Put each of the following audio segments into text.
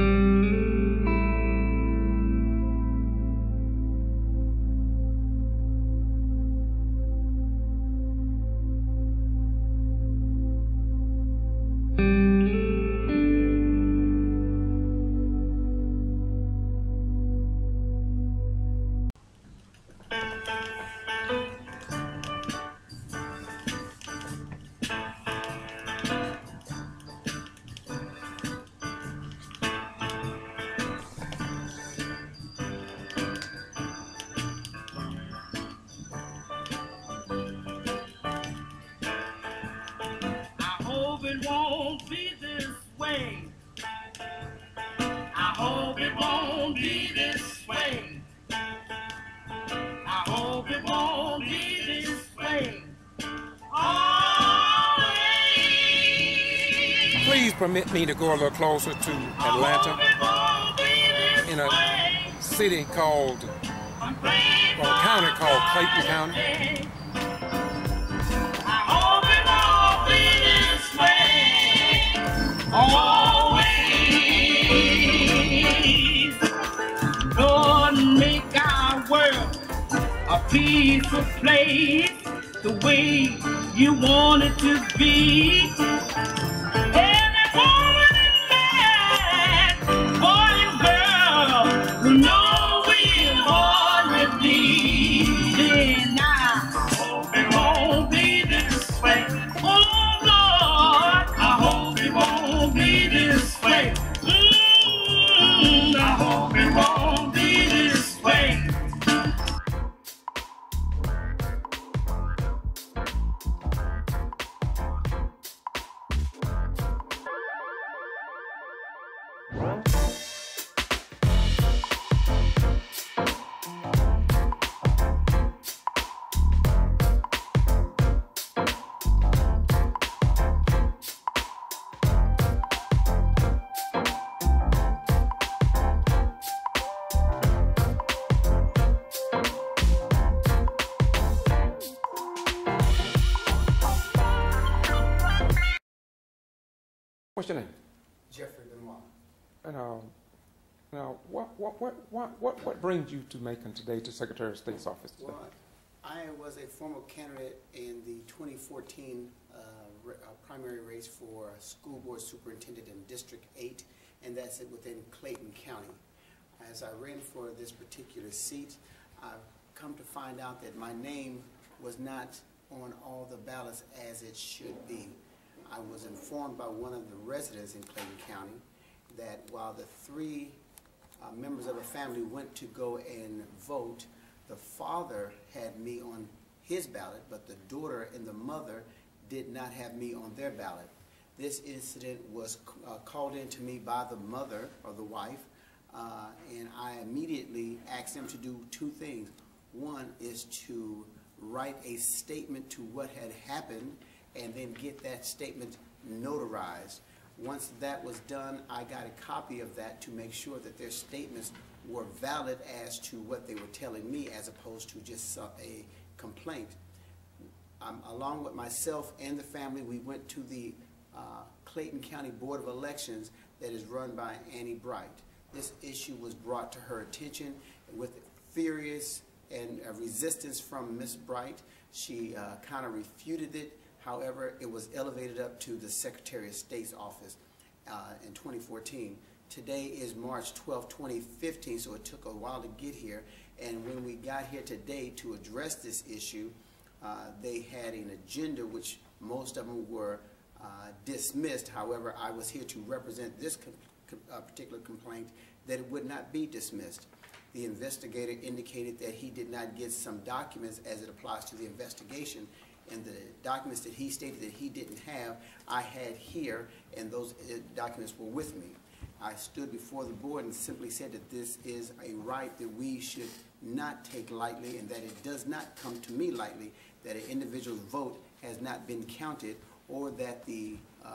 I to go a little closer to Atlanta in a city called, or a county called Clayton County. Always. Lord, make our world a peaceful place, the way you want it to be. Now, what, what, what, what, what, what brings you to Macon today to Secretary of State's office today? Well, I was a former candidate in the 2014 uh, uh, primary race for school board superintendent in District 8, and that's within Clayton County. As I ran for this particular seat, I've come to find out that my name was not on all the ballots as it should be. I was informed by one of the residents in Clayton County that while the three uh, members of the family went to go and vote, the father had me on his ballot, but the daughter and the mother did not have me on their ballot. This incident was uh, called in to me by the mother or the wife, uh, and I immediately asked them to do two things. One is to write a statement to what had happened and then get that statement notarized. Once that was done, I got a copy of that to make sure that their statements were valid as to what they were telling me as opposed to just a complaint. Um, along with myself and the family, we went to the uh, Clayton County Board of Elections that is run by Annie Bright. This issue was brought to her attention with furious and uh, resistance from Ms. Bright. She uh, kind of refuted it. However, it was elevated up to the Secretary of State's office uh, in 2014. Today is March 12, 2015, so it took a while to get here. And when we got here today to address this issue, uh, they had an agenda which most of them were uh, dismissed. However, I was here to represent this com com uh, particular complaint that it would not be dismissed. The investigator indicated that he did not get some documents as it applies to the investigation, and the documents that he stated that he didn't have, I had here, and those uh, documents were with me. I stood before the board and simply said that this is a right that we should not take lightly and that it does not come to me lightly, that an individual's vote has not been counted or that the uh,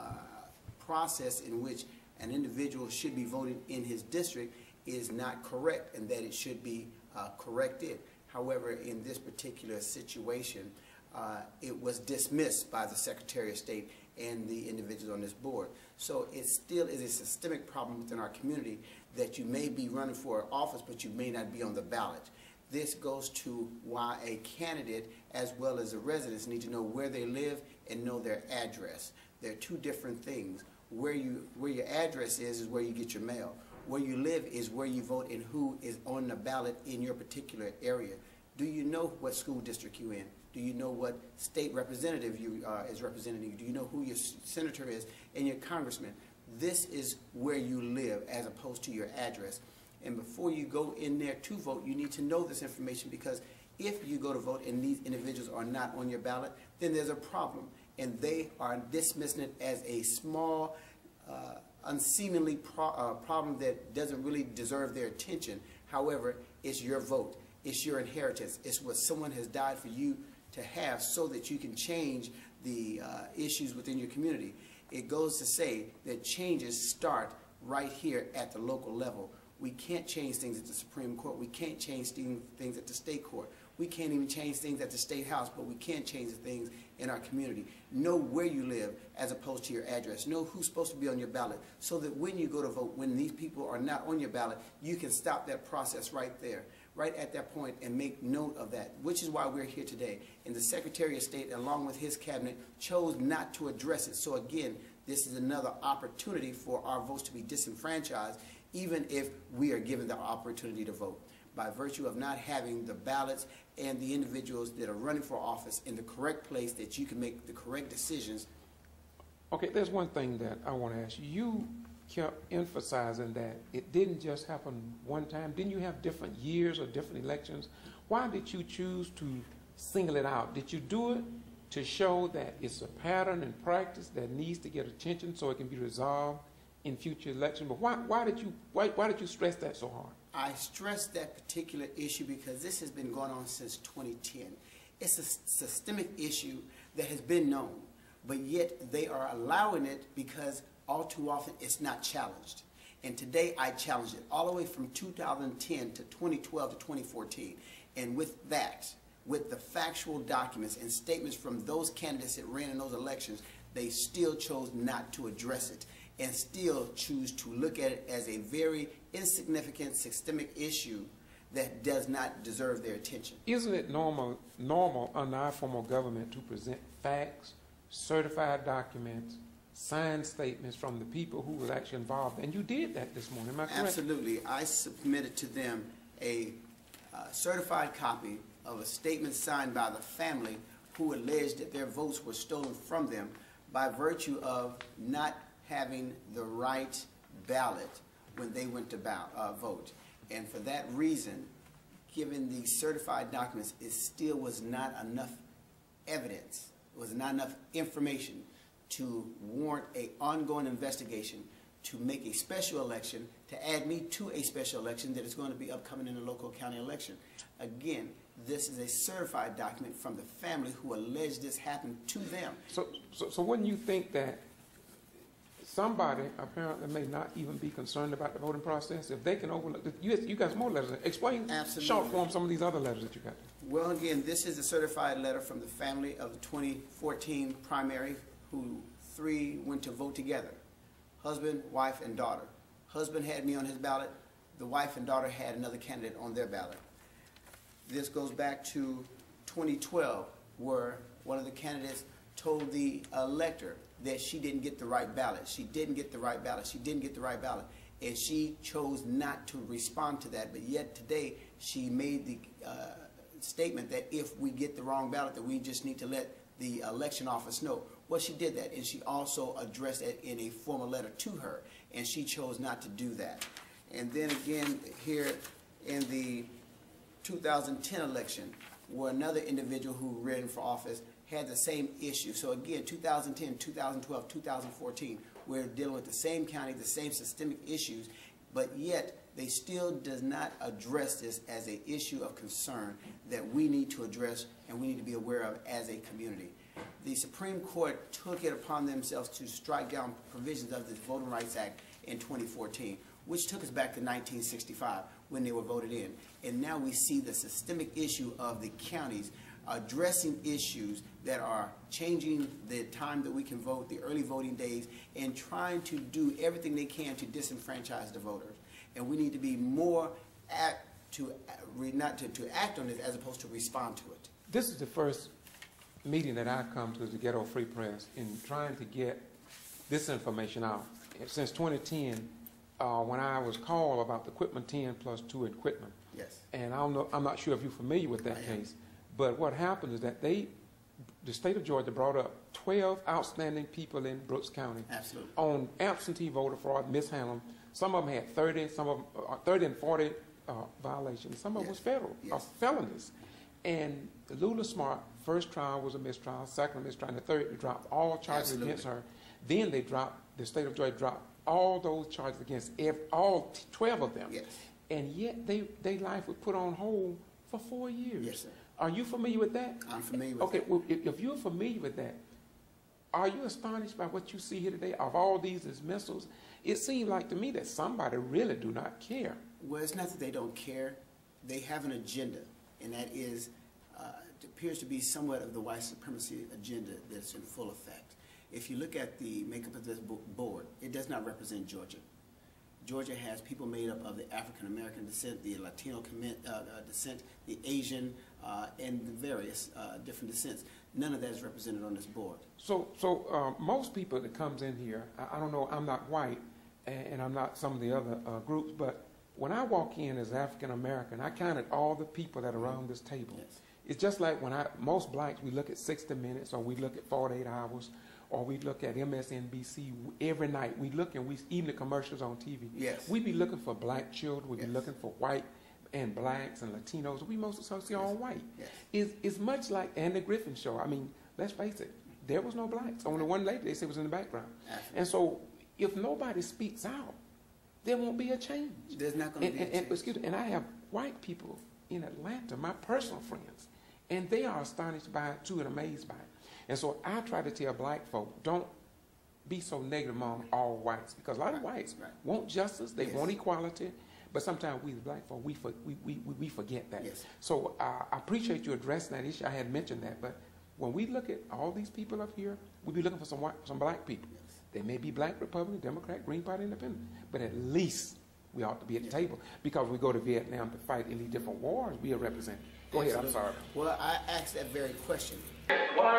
process in which an individual should be voting in his district is not correct and that it should be uh, corrected. However, in this particular situation, uh, it was dismissed by the Secretary of State and the individuals on this board. So it still is a systemic problem within our community that you may be running for office, but you may not be on the ballot. This goes to why a candidate as well as the residents need to know where they live and know their address. They're two different things. Where you where your address is is where you get your mail. Where you live is where you vote and who is on the ballot in your particular area. Do you know what school district you're in? Do you know what state representative you uh, is representing you? Do you know who your senator is and your congressman? This is where you live as opposed to your address. And before you go in there to vote, you need to know this information because if you go to vote and these individuals are not on your ballot, then there's a problem. And they are dismissing it as a small, uh, unseemly pro uh, problem that doesn't really deserve their attention. However, it's your vote. It's your inheritance. It's what someone has died for you to have so that you can change the uh, issues within your community. It goes to say that changes start right here at the local level. We can't change things at the Supreme Court. We can't change things at the state court. We can't even change things at the state house, but we can change the things in our community. Know where you live as opposed to your address. Know who's supposed to be on your ballot so that when you go to vote, when these people are not on your ballot, you can stop that process right there right at that point and make note of that, which is why we're here today. And the Secretary of State, along with his cabinet, chose not to address it. So again, this is another opportunity for our votes to be disenfranchised, even if we are given the opportunity to vote. By virtue of not having the ballots and the individuals that are running for office in the correct place that you can make the correct decisions. Okay, there's one thing that I want to ask you. Kept emphasizing that it didn't just happen one time. Didn't you have different years or different elections? Why did you choose to single it out? Did you do it to show that it's a pattern and practice that needs to get attention so it can be resolved in future elections? But why, why did you why, why did you stress that so hard? I stressed that particular issue because this has been going on since 2010. It's a systemic issue that has been known, but yet they are allowing it because all too often it's not challenged. And today I challenge it all the way from 2010 to 2012 to 2014. And with that, with the factual documents and statements from those candidates that ran in those elections, they still chose not to address it and still choose to look at it as a very insignificant systemic issue that does not deserve their attention. Isn't it normal, normal under our government to present facts, certified documents, signed statements from the people who were actually involved. And you did that this morning, I? Absolutely. I submitted to them a uh, certified copy of a statement signed by the family who alleged that their votes were stolen from them by virtue of not having the right ballot when they went to uh, vote. And for that reason, given the certified documents, it still was not enough evidence, it was not enough information to warrant a ongoing investigation to make a special election, to add me to a special election that is going to be upcoming in the local county election. Again, this is a certified document from the family who alleged this happened to them. So, so, so wouldn't you think that somebody apparently may not even be concerned about the voting process if they can overlook You, you got some more letters. Explain Absolutely. short form some of these other letters that you got. Well, again, this is a certified letter from the family of the 2014 primary who three went to vote together husband, wife, and daughter. Husband had me on his ballot. The wife and daughter had another candidate on their ballot. This goes back to 2012, where one of the candidates told the elector that she didn't get the right ballot. She didn't get the right ballot. She didn't get the right ballot. And she chose not to respond to that. But yet today, she made the uh, statement that if we get the wrong ballot, that we just need to let the election office know. Well, she did that, and she also addressed it in a formal letter to her, and she chose not to do that. And then again, here in the 2010 election, where another individual who ran for office had the same issue. So again, 2010, 2012, 2014, we're dealing with the same county, the same systemic issues, but yet they still does not address this as an issue of concern that we need to address and we need to be aware of as a community the Supreme Court took it upon themselves to strike down provisions of the Voting Rights Act in 2014, which took us back to 1965 when they were voted in. And now we see the systemic issue of the counties addressing issues that are changing the time that we can vote, the early voting days, and trying to do everything they can to disenfranchise the voters. And we need to be more act to, not to, to act on this as opposed to respond to it. This is the first meeting that I come to as the Ghetto Free Press in trying to get this information out. Since 2010, uh, when I was called about the Quitman 10 plus 2 in Quitman, Yes. and I don't know, I'm not sure if you're familiar with that case, but what happened is that they, the state of Georgia brought up 12 outstanding people in Brooks County Absolutely. on absentee voter fraud, mishandling. Some of them had 30, some of them, uh, 30 and 40 uh, violations. Some of them was Yes. federal, uh, Yes. felonies. And Lula Smart, first trial was a mistrial, second mistrial, and the third, they dropped all charges Absolutely. against her. Then they dropped, the state of Georgia dropped all those charges against ev all 12 of them. Yes. And yet, they, their life was put on hold for four years. Yes, sir. Are you familiar with that? I'm familiar with Okay, well, if, if you're familiar with that, are you astonished by what you see here today of all these dismissals? It seems like to me that somebody really do not care. Well, it's not that they don't care. They have an agenda, and that is, appears to be somewhat of the white supremacy agenda that's in full effect. If you look at the makeup of this board, it does not represent Georgia. Georgia has people made up of the African American descent, the Latino uh, uh, descent, the Asian, uh, and the various uh, different descents. None of that is represented on this board. So, so uh, most people that comes in here, I, I don't know, I'm not white, and, and I'm not some of the other uh, groups, but when I walk in as African American, I counted all the people that are around this table. Yes. It's just like when I, most blacks, we look at 60 Minutes, or we look at 48 Hours, or we look at MSNBC every night. We look and we, even the commercials on TV. Yes. We be looking for black children, we be looking for white and blacks and Latinos. We most associate all white. Yes. It's, it's much like Andy Griffin show. I mean, let's face it, there was no blacks. Only one lady they said was in the background. Absolutely. And so if nobody speaks out, there won't be a change. There's not going to And, be a and, and, excuse me, and I have white people in Atlanta, my personal friends, and they are astonished by it too and amazed by it. And so I try to tell black folk, don't be so negative among all whites, because a lot of whites right. want justice, they Yes. want equality, but sometimes we as black folk, we, for, we, we, we- forget that. Yes. So uh, I appreciate you addressing that issue. I had mentioned that, but when we look at all these people up here, we be looking for some white, some black people. Yes. They may be black, Republican, Democrat, Green Party, Independent, but at least we ought to be at the table because we go to Vietnam to fight any different wars we are representing. Go ahead. I'm sorry. Well, I asked that very question. What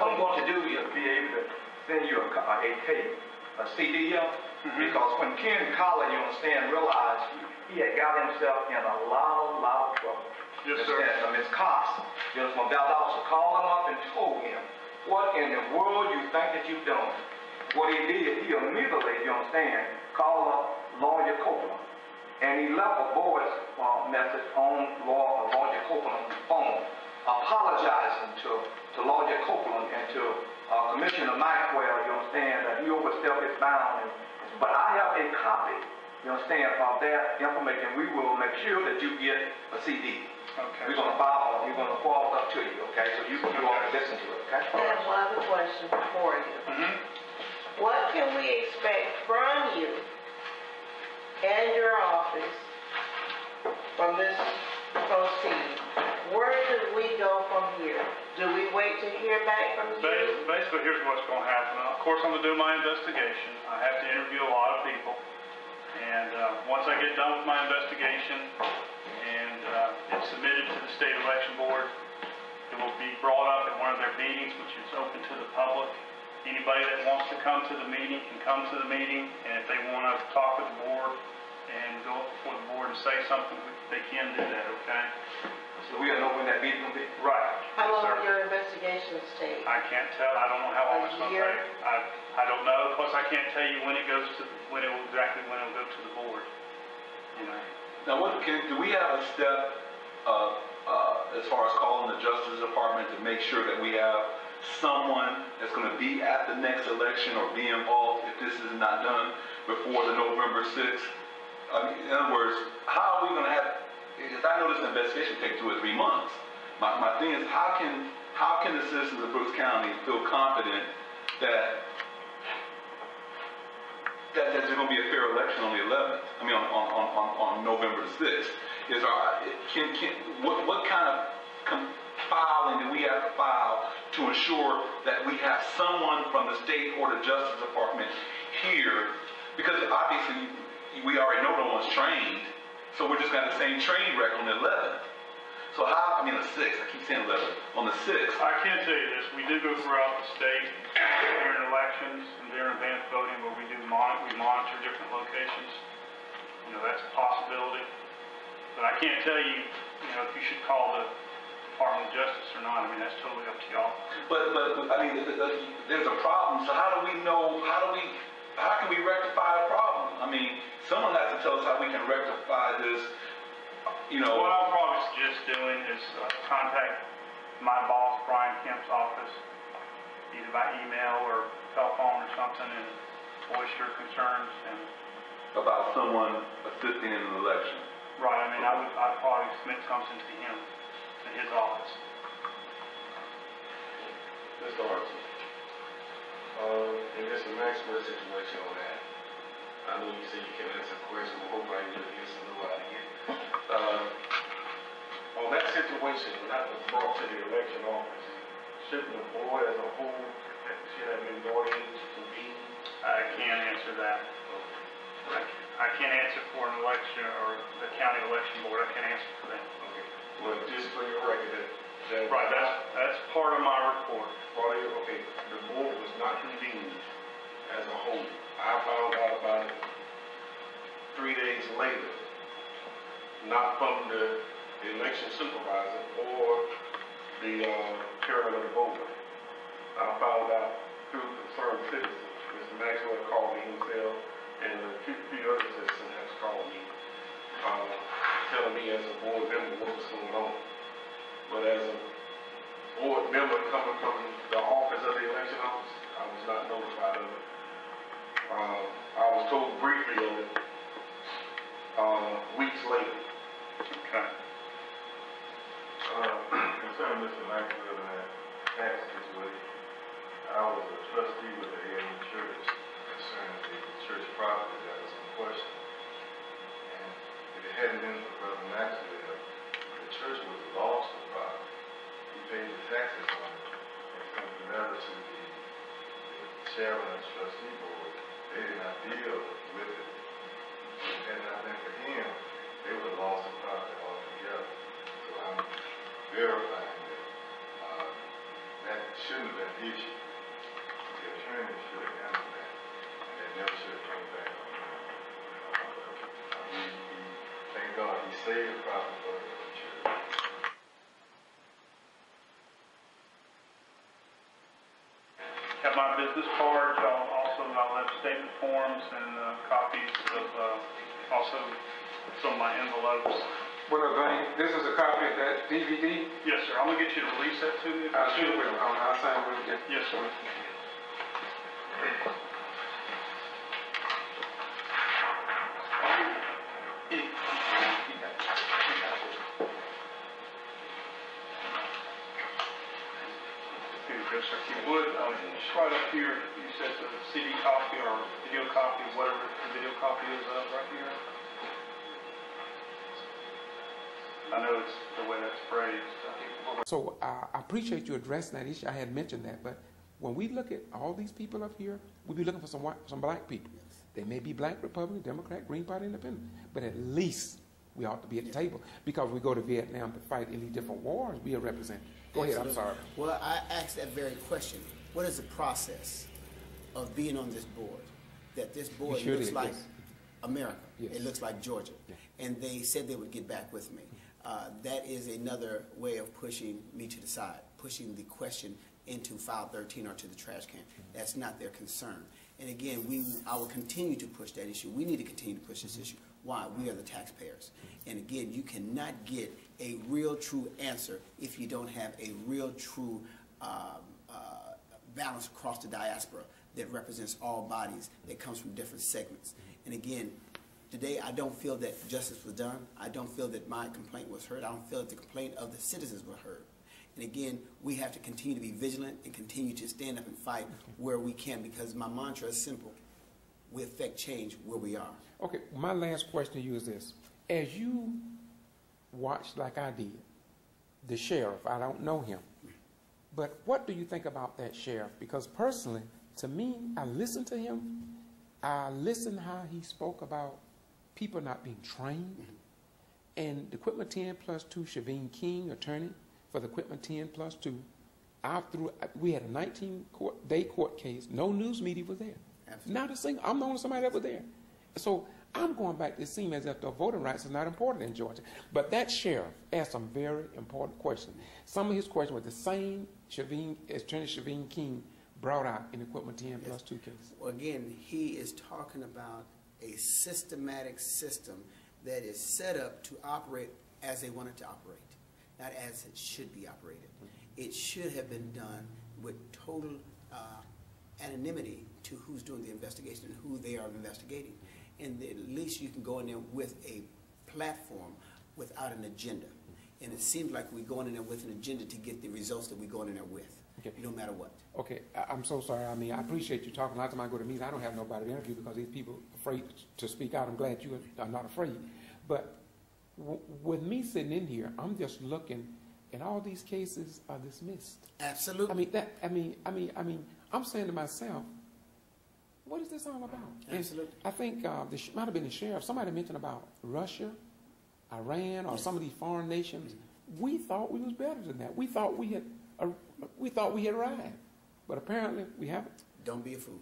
I'm going to do is be able to send you a, co- a tape, a CD, uh, because when Ken Collins, you understand, realized he, he had got himself in a lot, lot of trouble. Yes, You sir. understand? Uh, Ms. Cox, you understand, that officer called him up and told him, what in the world you think that you've done? What he did, he immediately, you understand, called up lawyer Copeland. And he left a voice apologizing to, to lawyer Copeland and to uh, Commissioner Maxwell, you understand, that he overstepped his bound. And, but I have a copy, you understand, of that information. We will make sure that you get a CD. Okay. We're gonna file, we're gonna forward it up to you, okay? So you can go on and listen to it, okay? I have one other question for you. Mhm. What can we expect from you and your office from this proceeding? Where do we go from here? Do we wait to hear back from Ba- you? Basically, here's what's going to happen. Of course, I'm going to do my investigation. I have to interview a lot of people. And uh, once I get done with my investigation and uh, it's submitted to the state election board, it will be brought up at one of their meetings, which is open to the public. Anybody that wants to come to the meeting can come to the meeting. And if they want to talk with the board and go up before the board and say something, they can do that, okay? So we'll know when that meeting will be. Right. How Yes, long sir. will your investigations take? I can't tell, I don't know how long A it's gonna year? take. I, I don't know, plus I can't tell you when it goes to, when it will, exactly when it'll go to the board. You know, Now, what, can, do we have a step, uh, uh, as far as calling the Justice Department to make sure that we have someone that's gonna be at the next election or be involved if this is not done before the November sixth? I mean, in other words, how are we gonna have, because I know this investigation take two or three months. My, my thing is, how can, how can the citizens of Brooks County feel confident that that, that there's going to be a fair election on the 11th. I mean, on, on, on, on, November the 6th. Is our can, can what what kind of filing that we have to file to ensure that we have someone from the state or the Justice Department here, because obviously, we already know no one's trained, so we're just gonna have the same train wreck on the 11th. So how, I mean, the 6th, I keep saying 11th, on the 6th, I can tell you this, we do go throughout the state during elections and during advance voting where we do mon, we monitor different locations. You know, that's a possibility. But I can't tell you, you know, if you should call the Department of Justice or not. I mean, that's totally up to y'all. But, but, I mean, th- th- there's a problem, so how do we know, how do we, how can we rectify a problem? I mean, someone has to tell us how we can rectify this, you know. What I'll probably suggest doing is uh, contact my boss, Brian Kemp's office, either by email or telephone or something, and voice your concerns. And, about someone assisting in an election. right, I mean, I would, I'd probably submit something to him, to his office. Mr. Archie, uh, in Mr. Maxwell's situation on that, I know you said you can't answer the question, but hope I can get some little out of here. Uh, on that situation, when that was brought to the election office, shouldn't the board as a whole, should have been brought in to convene? I can't answer that. I I can't answer for an election or the county election board. I can't answer for them. Okay, well, just for your record, that, that. Right, that's, that's part of my report. Part of your, okay, the board was not convened as a whole. I found out about it three days later, not from the election supervisor or the, uh, the board. I found out through concerned citizens. Mr. Maxwell called me himself, and a few, other citizens has called me, uh, telling me as a board member what was going on. But as a board member coming from the office of the election office, I was not notified of it. Uh, I was told briefly of it, uh, weeks later. Okay. Uh, concerning Mr. Maxwell and that tax situation, I was a trustee with the AME Church concerning the church property that was in question. And if it hadn't been for Brother Maxwell, the church would have lost the property. He paid the taxes on it. And from the letter to the chairman of the trustee board, they did not deal with it. Had not been for him, they would have lost the property altogether. So I'm verifying that, uh, that shouldn't have been an issue. And uh, copies of, uh, also some of my envelopes. Well, Dwayne, this is a copy of that DVD. Yes, sir, I'm gonna get you to release that to me. if I you sure will, I'll, I'll sign with you. Yes, sir. Here sir. If you would, um, just right up here, said the CD copy or video copy, whatever the video copy is of, right here. I know it's the way that's phrased. So uh, I appreciate you addressing that issue. I had mentioned that, but when we look at all these people up here, we be looking for some white, some black people. They may be black, Republican, Democrat, Green Party, Independent, but at least we ought to be at the table because we go to Vietnam to fight any different wars. We are represented. Go ahead. I'm sorry. Well, I asked that very question. What is the process of being on this board? That this board sure looks did, like yes. America. Yes. It looks like Georgia. And they said they would get back with me. Uh, that is another way of pushing me to the side, pushing the question into file 13 or to the trash can. That's not their concern. And again, we, I will continue to push that issue. We need to continue to push this issue. Why? We are the taxpayers. And again, you cannot get a real, true answer if you don't have a real, true um, uh, balance across the diaspora that represents all bodies, that comes from different segments. And again, today, I don't feel that justice was done. I don't feel that my complaint was heard. I don't feel that the complaint of the citizens was heard. And again, we have to continue to be vigilant and continue to stand up and fight where we can because my mantra is simple. We affect change where we are. Okay, my last question to you is this. As you watched like I did, the sheriff. I don't know him. But what do you think about that sheriff? Because personally, to me, I listened to him. I listened how he spoke about people not being trained. Mm-hmm. And the Quitman 10 plus 2, Shavine King, attorney for the Quitman 10 plus 2, out through, we had a 19 court, day court case. No news media was there. Absolutely. Not a single, I'm the only somebody that was there. So I'm going back, to seem as if the voting rights is not important in Georgia. But that sheriff asked some very important questions. Some of his questions were the same Shavine, Attorney Shavine King brought out in Quitman 10 plus 2 case. Well, again, he is talking about a systematic system that is set up to operate as they want it to operate, not as it should be operated. It should have been done with total uh, anonymity to who's doing the investigation and who they are investigating. And at least you can go in there with a platform without an agenda. And it seems like we're going in there with an agenda to get the results that we're going in there with, Okay. no matter what. Okay, I, I'm so sorry. I mean, I appreciate you talking. A lot of time I go to meetings, I don't have nobody to interview because these people afraid to speak out. I'm glad you are not afraid. But w- with me sitting in here, I'm just looking, and all these cases are dismissed. Absolutely. I mean that. I mean, I mean, I mean. I'm saying to myself, what is this all about? And Absolutely. I think uh, the sh- might have been the sheriff. Somebody mentioned about Russia, Iran, or some of these foreign nations. We thought we was better than that. We thought we had, uh, we thought we had arrived, but apparently we haven't. Don't be a fool.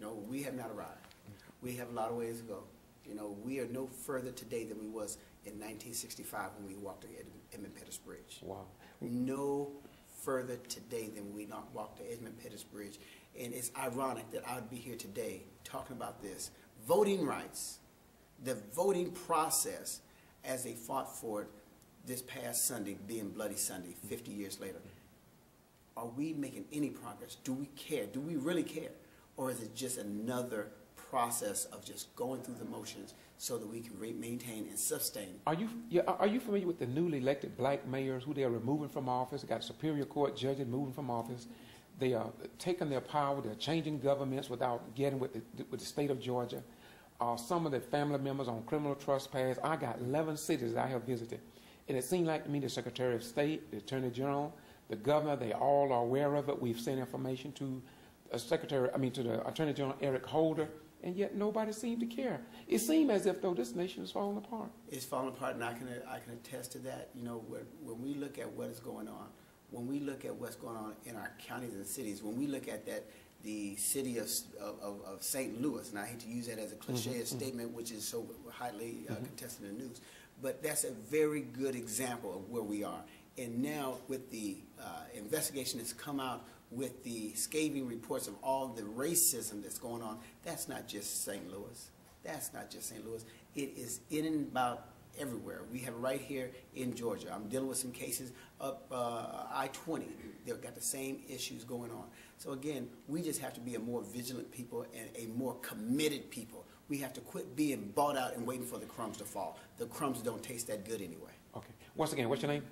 No, we have not arrived. We have a lot of ways to go. You know, we are no further today than we was in 1965 when we walked the Ed- Edmund Pettus Bridge. Wow. No further today than we not walked the Edmund Pettus Bridge. And it's ironic that I would be here today talking about this. Voting rights, the voting process as they fought for it this past Sunday, being Bloody Sunday, 50 years later. Are we making any progress? Do we care? Do we really care? Or is it just another process of just going through the motions so that we can maintain and sustain? Are you yeah, are you familiar with the newly elected black mayors who they are removing from office? Got Superior Court judges moving from office. They are taking their power. They're changing governments without getting with the, with the state of Georgia. Uh, some of the family members on criminal trespass. I got 11 cities that I have visited. And it seemed like to me the Secretary of State, the Attorney General, the Governor, they all are aware of it. We've sent information to uh, Secretary, I mean to the Attorney General Eric Holder, and yet nobody seemed to care. It seemed as if though this nation is falling apart. It's falling apart, and I can, I can attest to that. You know, when we look at what is going on, when we look at what's going on in our counties and cities, when we look at that, the city of, of, of St. Louis, and I hate to use that as a cliche statement, which is so highly uh, contested in the news, but that's a very good example of where we are. And now with the uh, investigation that's come out with the scathing reports of all the racism that's going on, that's not just St. Louis. That's not just St. Louis. It is in and about everywhere. We have it right here in Georgia. I'm dealing with some cases up uh, I-20. They've got the same issues going on. So again, we just have to be a more vigilant people and a more committed people. We have to quit being bought out and waiting for the crumbs to fall. The crumbs don't taste that good anyway. Okay. Once again, what's your name?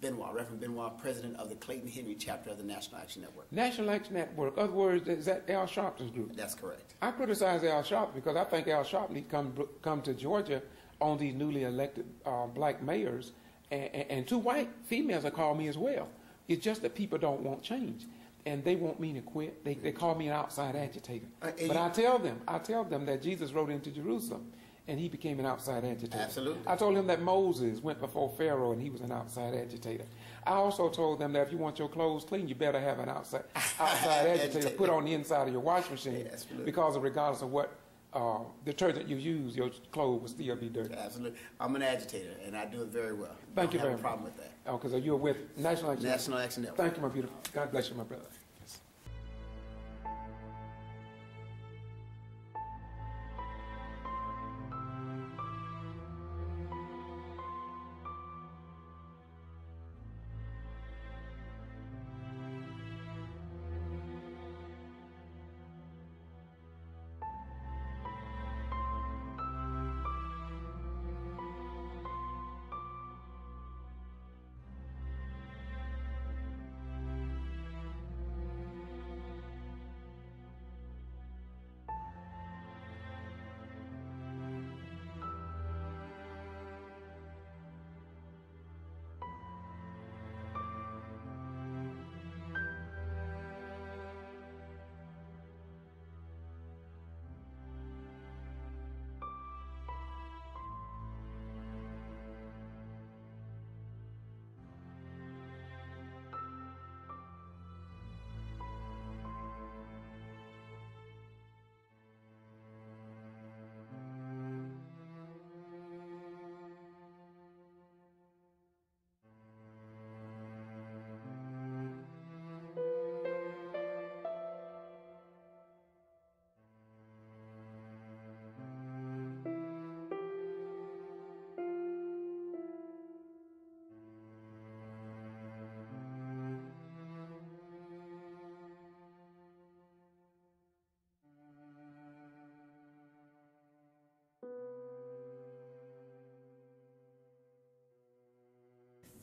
Benoit, Reverend Benoit, President of the Clayton Henry chapter of the National Action Network. National Action Network. Other words, is that Al Sharpton's group? That's correct. I criticize Al Sharpton because I think Al Sharpton need to come come to Georgia on these newly elected uh, black mayors, and, and, and two white females have called me as well. It's just that people don't want change, and they want me to quit. They, they call me an outside agitator. Uh, but I tell them, I tell them that Jesus rode into Jerusalem, and he became an outside agitator. Absolutely. I told him that Moses went before Pharaoh, and he was an outside agitator. I also told them that if you want your clothes clean, you better have an outside outside agitator put on the inside of your washing machine, Yeah, because regardless of what uh, detergent you use, your clothes will still be dirty. Absolutely. I'm an agitator, and I do it very well. Thank Don't you very much. problem with that. Oh, because you're with National Action. National Action Network. Thank you, my beautiful. God bless you, my brother.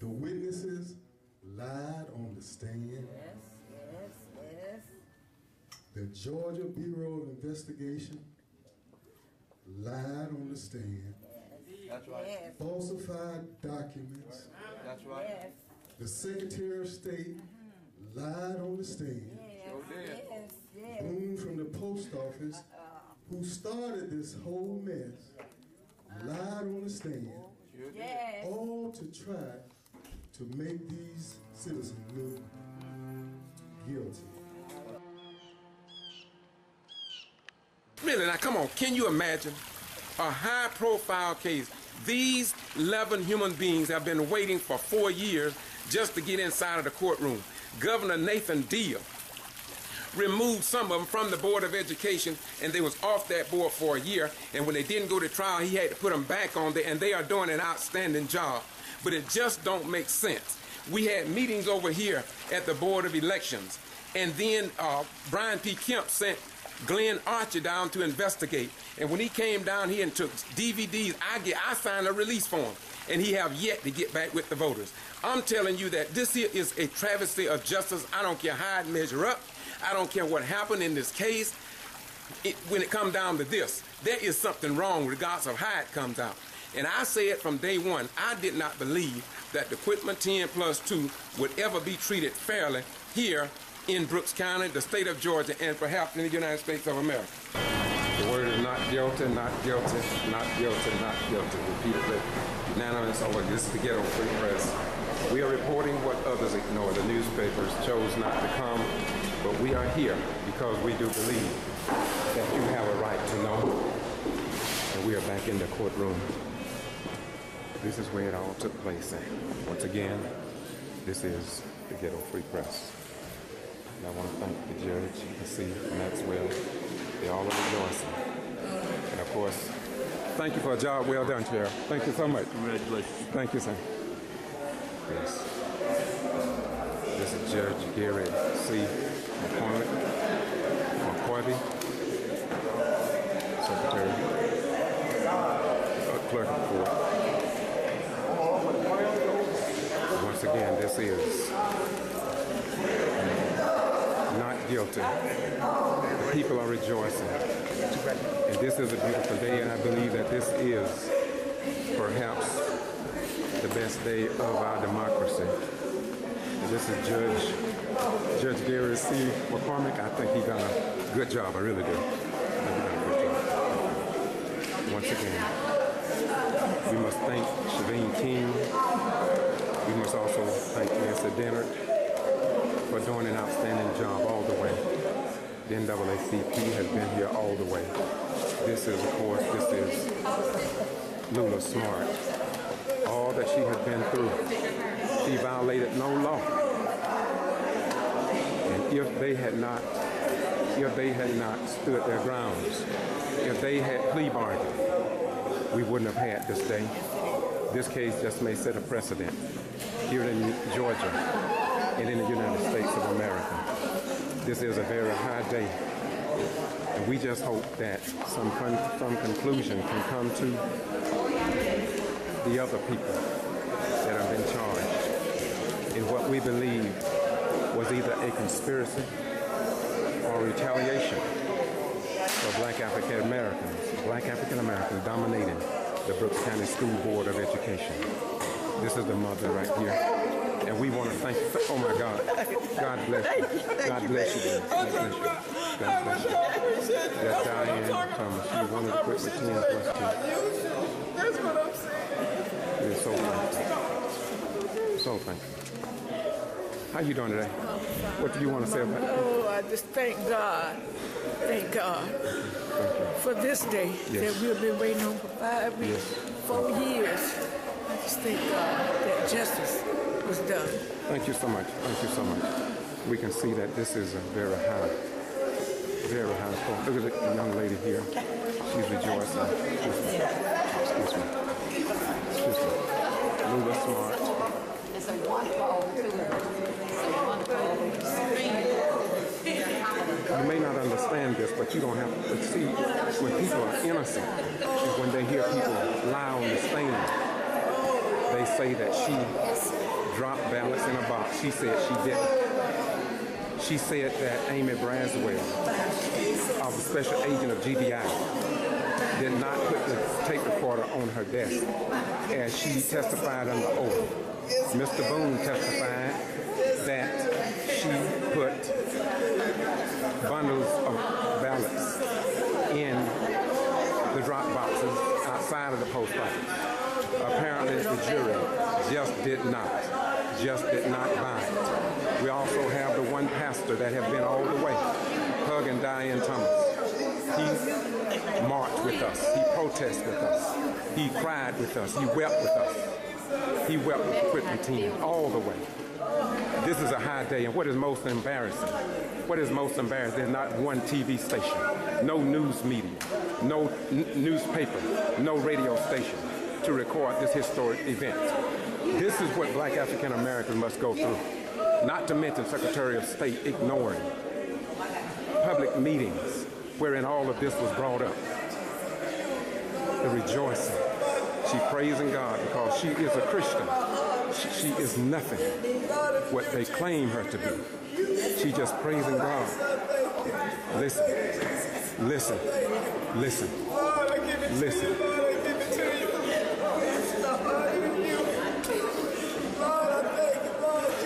The witnesses lied on the stand. Yes, yes, yes. The Georgia Bureau of Investigation lied on the stand. That's right. Yes. Falsified documents. That's right. Yes. The Secretary of State mm-hmm. lied on the stand. Yes, yes, yes. Boone from the post office, uh-uh. who started this whole mess, uh-huh. lied on the stand. Yes. All to try to make these citizens look guilty. Really, now come on, can you imagine a high profile case? These 11 human beings have been waiting for four years just to get inside of the courtroom. Governor Nathan Deal removed some of them from the Board of Education, and they was off that board for a year. And when they didn't go to trial, he had to put them back on there, and they are doing an outstanding job. But it just don't make sense. We had meetings over here at the Board of Elections, and then uh, Brian P. Kemp sent Glenn Archer down to investigate. And when he came down here and took DVDs, I get I signed a release form, and he have yet to get back with the voters. I'm telling you that this here is a travesty of justice. I don't care how it measure up. I don't care what happened in this case. It, when it comes down to this, there is something wrong regardless of how it comes out. And I said from day one, I did not believe that the Quitman 10 plus 2 would ever be treated fairly here in Brooks County, the state of Georgia, and perhaps in the United States of America. The word is not guilty, not guilty, not guilty, not guilty. Repeatedly unanimous oh, over this is the ghetto free press. We are reporting what others ignore. The newspapers chose not to come, but we are here because we do believe that you have a right to know. And we are back in the courtroom. This is where it all took place. And once again, this is the Ghetto Free Press. And I want to thank the judge, can see Maxwell. They all are rejoicing. And of course, thank you for a job well done, Chair. Thank you so much. Congratulations. Thank you, sir. Yes. This is Judge Gary C. McCormick, Secretary, uh, Clerk of Court. Once again, this is not guilty. The people are rejoicing. And this is a beautiful day, and I believe that this is perhaps the best day of our democracy. And this is Judge Judge Gary C. McCormick. I think he done a good job. I really do. Once again, we must thank Shavine King. We must also thank Nancy Dennard for doing an outstanding job all the way. The NAACP has been here all the way. This is, of course, this is Lula Smart. All that she has been through, she violated no law. And if they had not, if they had not stood their grounds, if they had plea bargained, we wouldn't have had this day. This case just may set a precedent here in Georgia and in the United States of America. This is a very high day. And we just hope that some, con- some conclusion can come to the other people that have been charged in what we believe was either a conspiracy or retaliation for black African Americans, black African Americans dominating the Brooks County School Board of Education. This is the mother right here. And we want to thank, you. oh my God. God bless you. God bless you. God bless you. God bless you. That's Diane Thomas. She wanted to quit with 10 plus 2. That's what I'm saying. We're so thankful. So thankful. How you doing today? What do you want to say about it? Oh, I just thank God. Thank God for this day Yes. that we've been waiting on for five weeks, four years. I just thank God that justice was done. Thank you so much. Thank you so much. We can see that this is a very high, very high score. Look at the young lady here. She's rejoicing. Excuse me. Excuse me. Excuse me. Smart. You may not understand this, but you don't have to see when people are innocent when they hear people lie on the stand. They say that she dropped ballots in a box. She said she didn't. She said that Amy Braswell, of the special agent of GBI, did not put the tape recorder on her desk as she testified under oath. Mr. Boone testified that she put bundles of ballots in the drop boxes outside of the post office. Apparently the jury just did not, just did not buy it. We also have the one pastor that have been all the way, hugging Diane Thomas. He marched with us. He protested with us. He cried with us. He wept with us. He wept with the Quitman 10 all the way. This is a high day, and what is most embarrassing? What is most embarrassing? There's not one TV station, no news media, no newspaper, no radio station to record this historic event. This is what black African Americans must go through. Not to mention Secretary of State ignoring public meetings wherein all of this was brought up. The rejoicing. She praising God because she is a Christian. She, is nothing what they claim her to be. She just praising God. Listen, listen, listen, listen.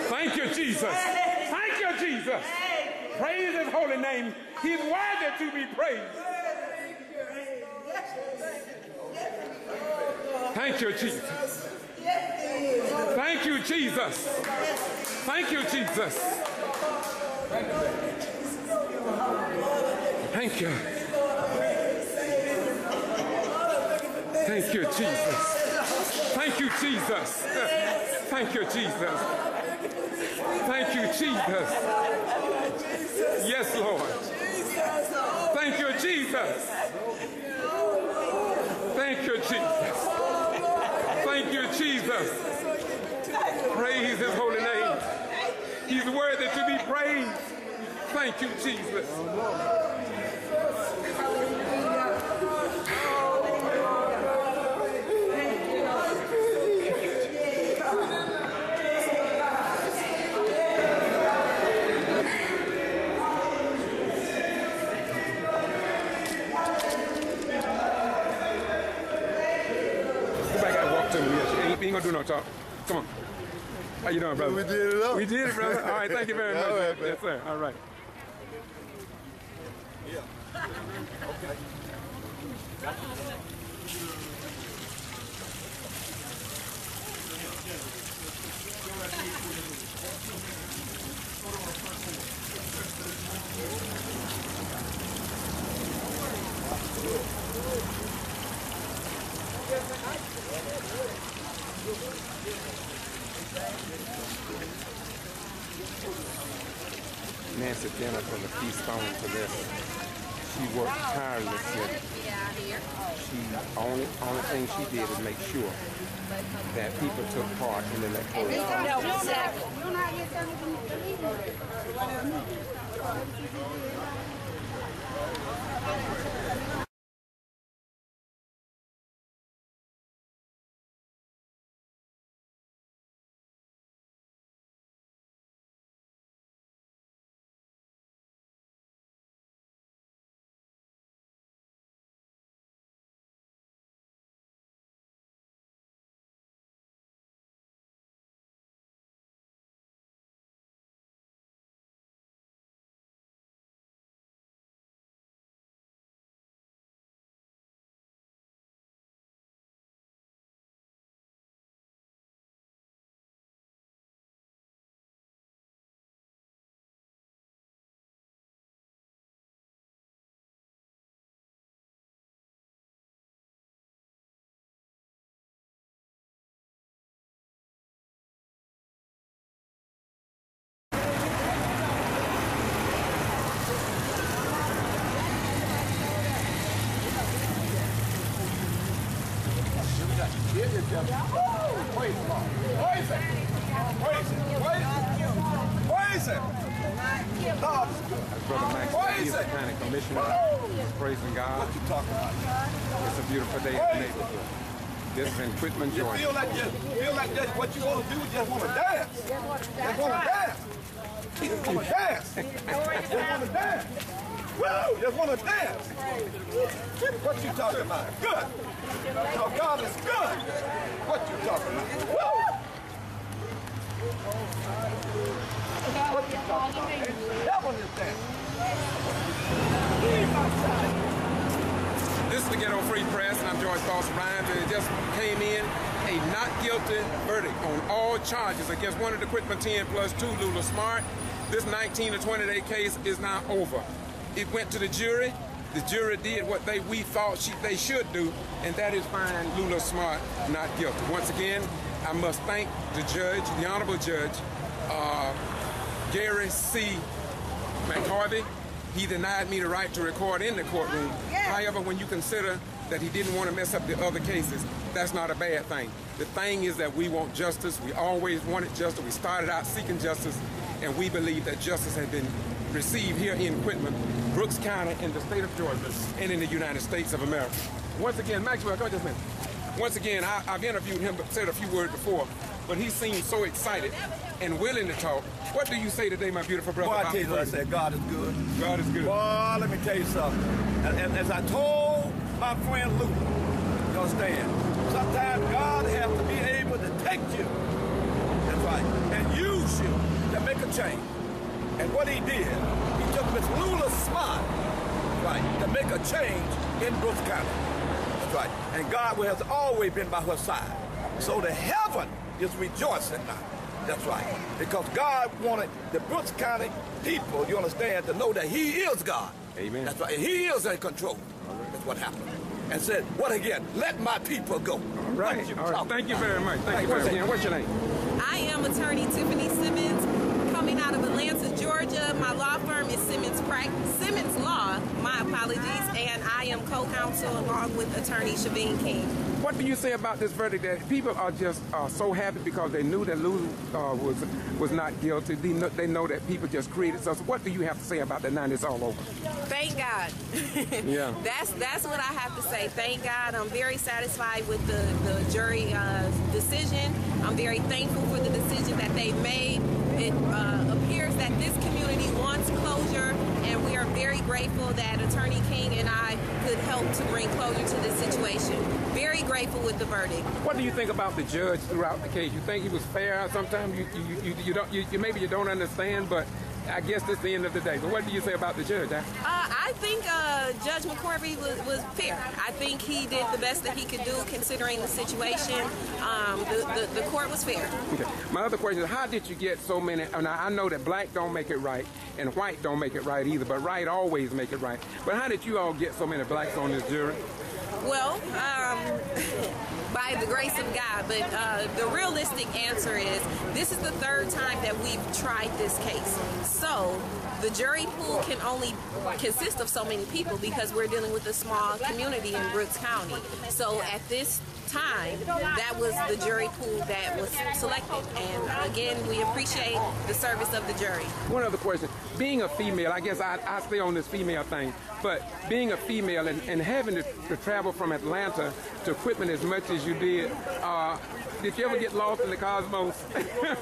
Thank you, Jesus. Thank you, Jesus. Praise his holy name. He's worthy to be praised. Thank you, Jesus. Thank you, Jesus. Thank you, Jesus. Thank you. Thank you, Jesus. Thank you, Jesus. Thank you, Jesus. Thank you, Jesus. Yes, Lord. Thank you, Jesus. Thank you, Jesus. Thank you, Jesus. Praise his holy name. He's worthy to be praised. Thank you, Jesus. Talk. Come on. How you doing, brother? We did it up. We did it, brother. All right, thank you very much. All right, yes, sir. All right. Nancy Jenner from the Keystone to this. She worked tirelessly. She only only thing she did is make sure that people took part in the electoral process. Is in You feel like just feel like just what you want to do just want to dance. Just want to dance. Just want to dance. Just want to dance. Woo! Just want to dance. What you talking about? Good. So God is good. What you talking about? Woo! What you talking about? That one is dancing. Leave my side. This is the Ghetto Free Press, and I'm George Foster Ryan. It just came in a not guilty verdict on all charges against one of the Quitman 10 plus 2, Lula Smart. This 19 to 20 day case is now over. It went to the jury. The jury did what they we thought she, they should do, and that is find Lula Smart not guilty. Once again, I must thank the judge, the honorable judge, uh, Gary C. McCorvey. He denied me the right to record in the courtroom. However, when you consider that he didn't want to mess up the other cases, that's not a bad thing. The thing is that we want justice. We always wanted justice. We started out seeking justice, and we believe that justice has been received here in Quitman, Brooks County, in the state of Georgia, and in the United States of America. Once again, Maxwell, go just a minute. Once again, I, I've interviewed him, but said a few words before, but he seems so excited and willing to talk. What do you say today, my beautiful brother? Boy, I tell you what I said, God is good. God is good. Boy, let me tell you something. And as I told my friend Luke, you understand, sometimes God has to be able to take you. That's right. And use you to make a change. And what he did, he took Miss Lula Smart, right, to make a change in Brooks County. That's right. And God has always been by her side. So the heaven is rejoicing now. That's right. Because God wanted the Brooks County people, you understand, to know that he is God. Amen. That's right. And he is in control. That's what happened. And said, what again? Let my people go. All right. You All right. Thank you very much. Thank Hey, you what's very much. What's your name? I am attorney Tiffany Simmons, coming out of Atlanta, Georgia. My law firm is Simmons Simmons Law. My apologies, and I am co-counsel along with attorney Chevene King. What do you say about this verdict? That people are just uh, so happy because they knew that Lulu uh, was was not guilty. They know, they know that people just created. So, so what do you have to say about that? Now it's all over. Thank God. Yeah. That's that's what I have to say. Thank God. I'm very satisfied with the the jury uh, decision. I'm very thankful for the decision that they made. It uh, that this community wants closure, and we are very grateful that Attorney King and I could help to bring closure to this situation. Very grateful with the verdict. What do you think about the judge throughout the case? You think he was fair? Sometimes you you, you, you don't you, maybe you don't understand, but I guess that's the end of the day. But what do you say about the judge? Huh? Uh, I think uh, Judge McCorvey was, was fair. I think he did the best that he could do considering the situation. Um, the, the, the court was fair. Okay. My other question is, how did you get so many? And I I know that black don't make it right, and white don't make it right either, but right always make it right. But how did you all get so many blacks on this jury? Well, um, by the grace of God, but uh, the realistic answer is this is the third time that we've tried this case. So the jury pool can only consist of so many people because we're dealing with a small community in Brooks County. So at this time, that was the jury pool that was selected. And again, we appreciate the service of the jury. One other question. Being a female, I guess I, I stay on this female thing, but being a female and, and having to, to travel from Atlanta to Quitman as much as you did, uh, did you ever get lost in the cosmos?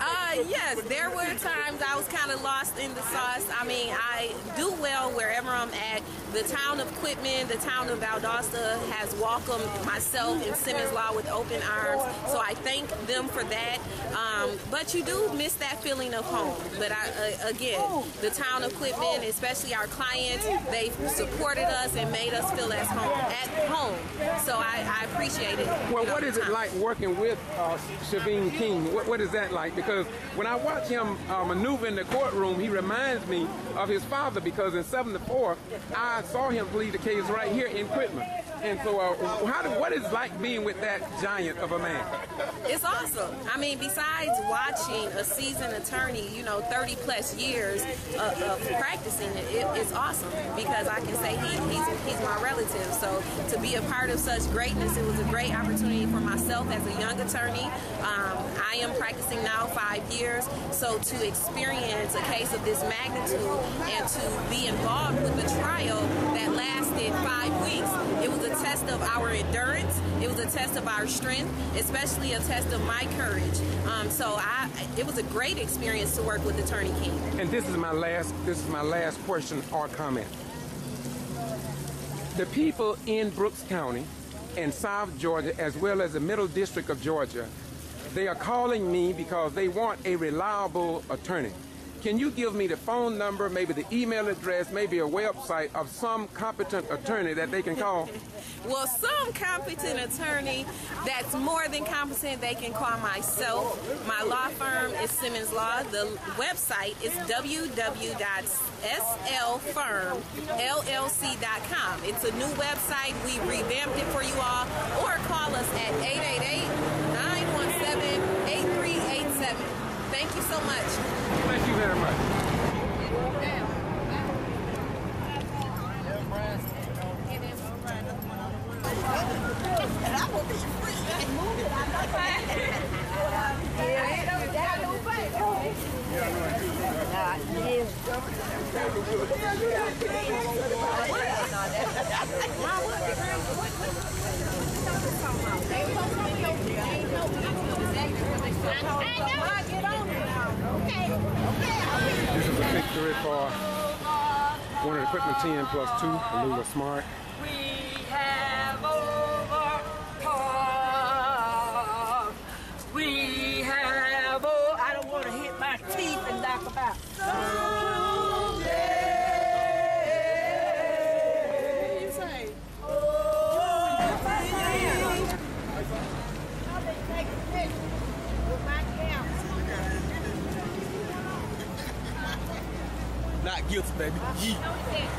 Uh, yes, there were times I was kind of lost in the sauce. I mean, I do well wherever I'm at. The town of Quitman, the town of Valdosta has welcomed myself and Simmons Law with open arms. So I thank them for that. Um, but you do miss that feeling of home. But I, uh, again, the town of Quitman, especially our clients, they supported us and made us feel as home at home. So I, I appreciate it. Well, what is it like working with uh, Chevene King? What, what is that like? Because when I watch him uh, maneuver in the courtroom, he reminds me of his father because in 74, I saw him plead the case right here in Quitman. And so, uh, how do, what is it like being with that giant of a man? It's awesome. I mean, besides watching a seasoned attorney, you know, 30 plus years of, of practicing it, it, it's awesome because I can say he, he's, he's my relative. So to be a part of such greatness, it was a great opportunity for myself as a young attorney. Um, I am practicing now five years. So to experience a case of this magnitude and to be involved with the trial that lasted five weeks, it was a test of our endurance. It was a test of our strength, especially a test of my courage. Um, so I, it was a great experience to work with Attorney King. And this is my last. This is my last question or comment. The people in Brooks County and South Georgia, as well as the Middle District of Georgia, they are calling me because they want a reliable attorney. Can you give me the phone number, maybe the email address, maybe a website of some competent attorney that they can call? Well, some competent attorney that's more than competent, they can call myself. My law firm is Simmons Law. The website is www.slfirmllc.com. It's a new website. We revamped it for you all. Or call us at 888-917-8387. Thank you so much. Thank you very much. This is a victory for one of the Quitman 10 plus 2, Lula Smart. Guilty, baby. Yee.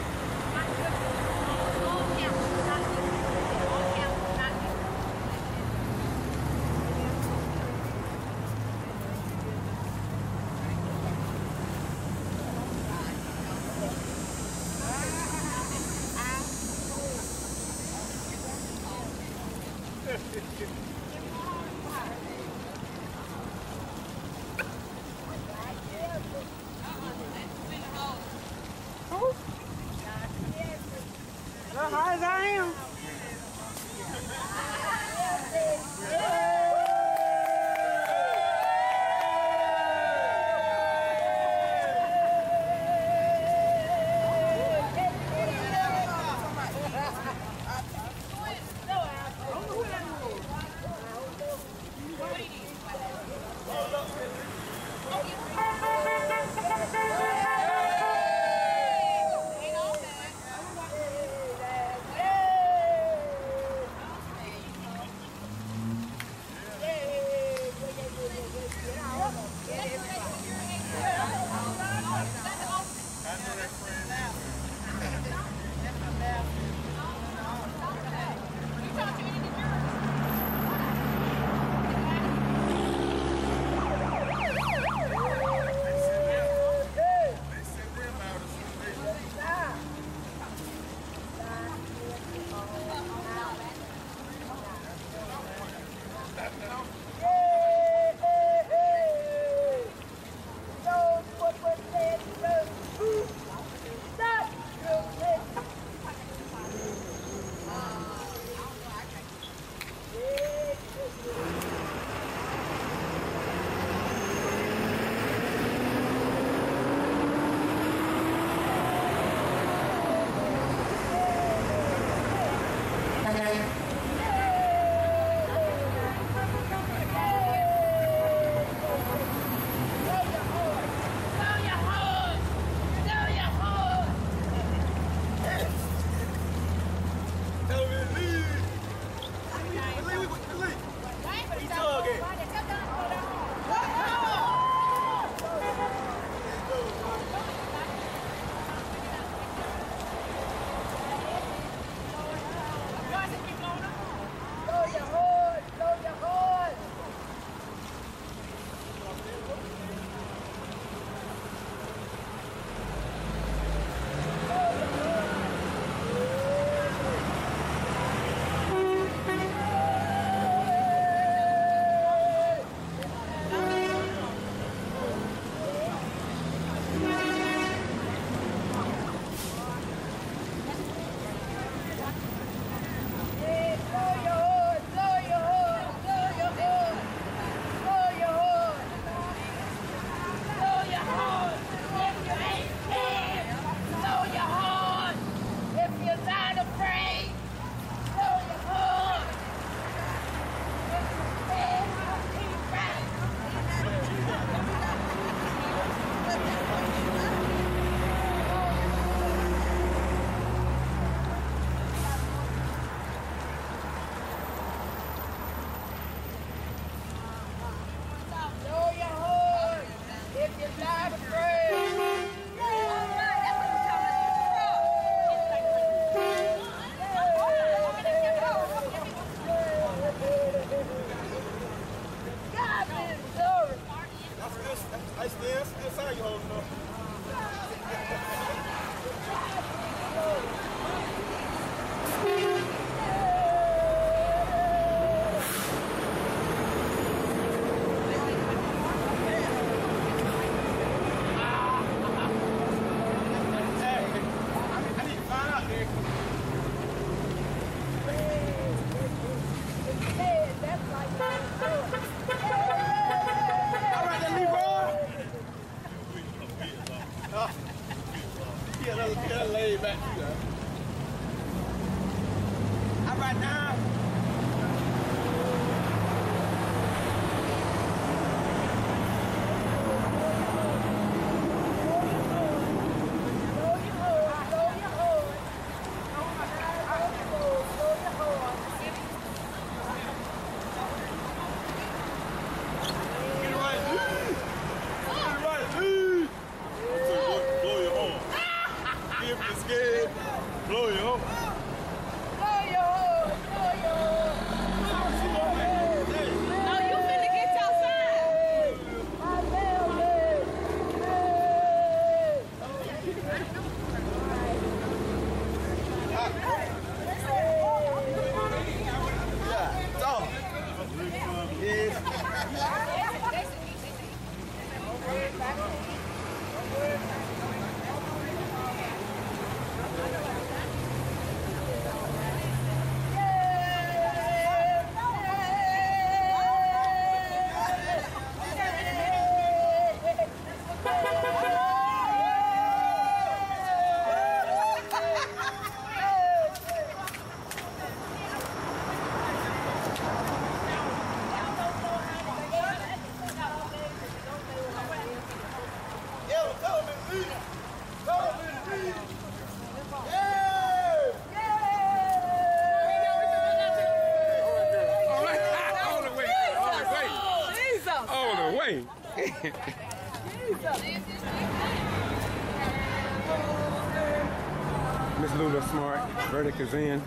is in.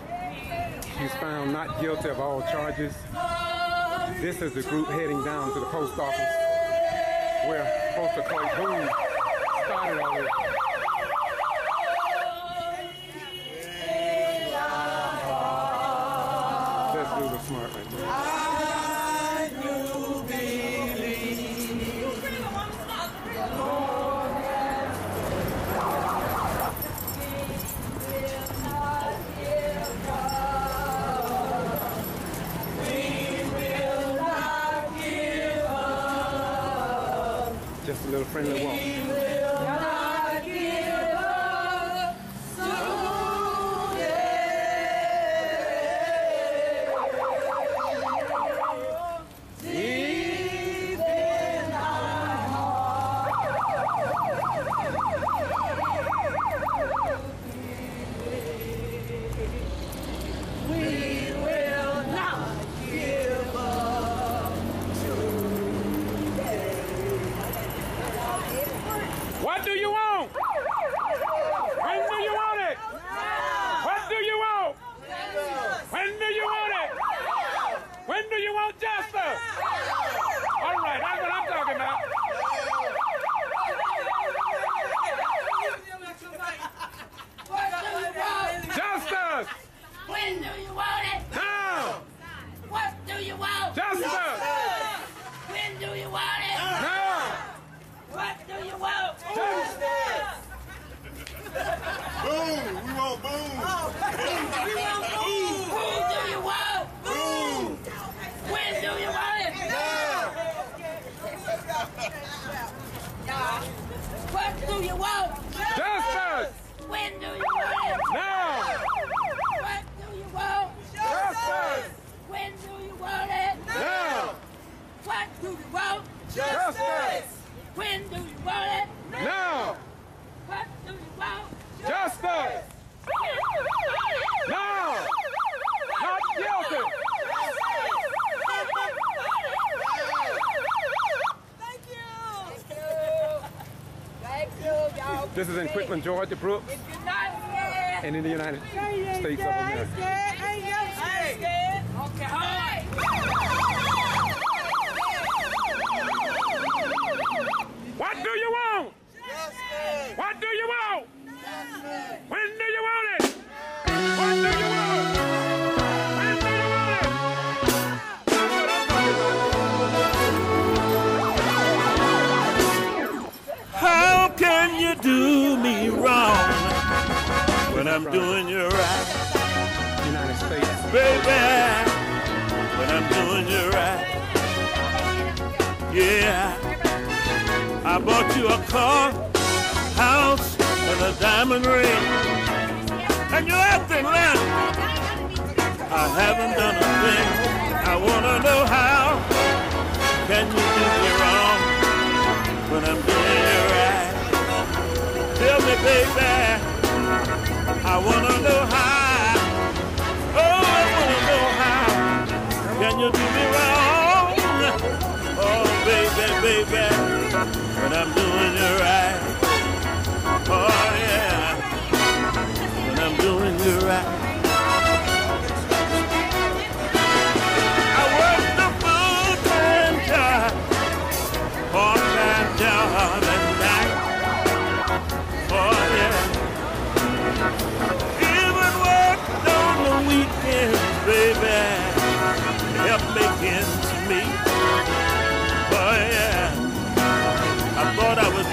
She's found not guilty of all charges. This is the group heading down to the post office where Officer Clay Boone in the world. Georgia Brooks, and in the United States of America. haven't done a thing. I wanna know how can you do me wrong when I'm doing you right? Tell me, baby, I wanna know how. Oh, I wanna know how can you do me wrong? Oh, baby, baby, when I'm doing you right. Oh yeah, when I'm doing you right.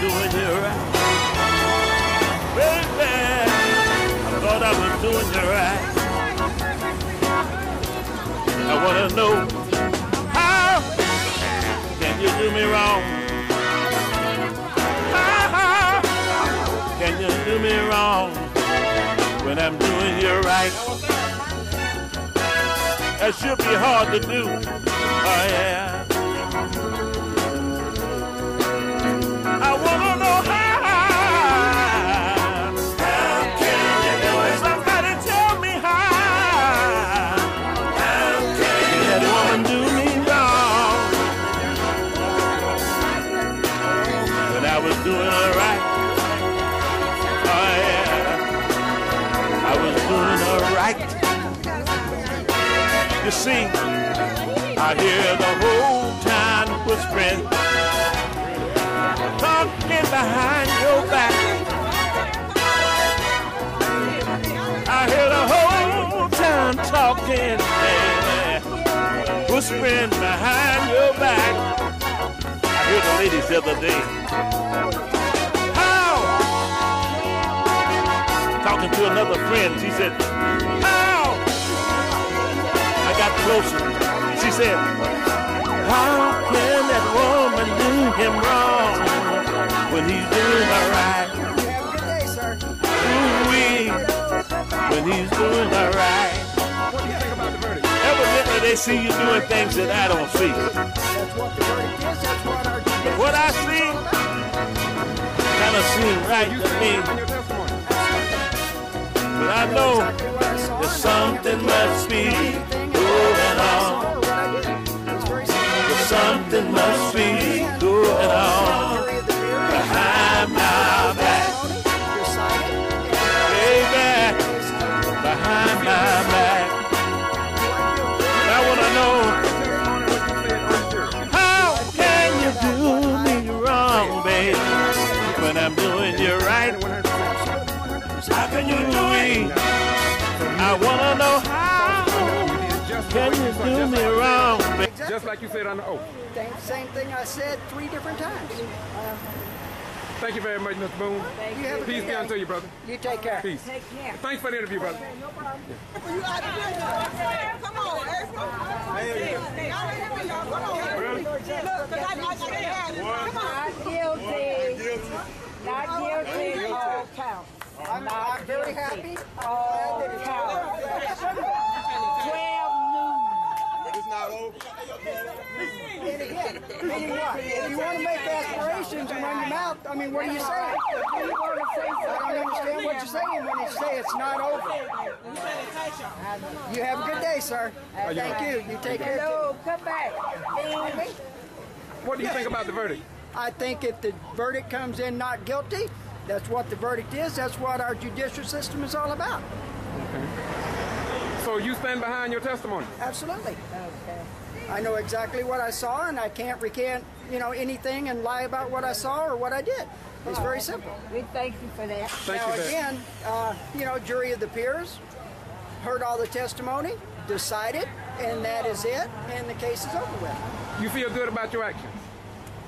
doing you right. Baby, I thought I was doing you right. I wanna know how can you do me wrong? How can you do me wrong when I'm doing you right? That should be hard to do. Oh yeah. I hear the whole town whispering, talking behind your back. I hear the whole town talking, whispering behind your back. I heard the ladies the other day. How? Talking to another friend, she said, got closer. She said, How can that woman do him wrong when he's doing all right? Ooh-wee, when he's doing all right. What do you think about the verdict? Evidently, they see you doing things that I don't see. That's what the verdict is, that's what But what I see kind of seems right to me. But I know that something must be going on. That something must be going on behind my back. Baby, behind my back. I want to know how can you do me wrong, baby, when I'm doing you right? How can you do me? I want to know how can you do me wrong, baby? Just like you said on the oath. Same, same thing I said three different times. Thank you very much, Mr. Boone. You have Peace good be unto you, brother. You take care. Peace. Thanks for the interview, brother. no problem Come on, Not guilty. Not guilty. All counts. I'm not very happy. All counts. Twelve But it's not over. And again, meaning what? If you want to make aspirations and run your mouth, I mean, what are you saying? I don't understand what you're saying when you say it's not over. You have a good day, sir. Thank you. You take care. No, come back. What do you think about the verdict? I think if the verdict comes in not guilty, that's what the verdict is. That's what our judicial system is all about. So you stand behind your testimony? Absolutely. I know exactly what I saw, and I can't recant, you know, anything and lie about what I saw or what I did. It's very simple. We thank you for that. Thank now you, again, uh, you know, jury of the peers heard all the testimony, decided, and that is it, and the case is over with. You feel good about your actions?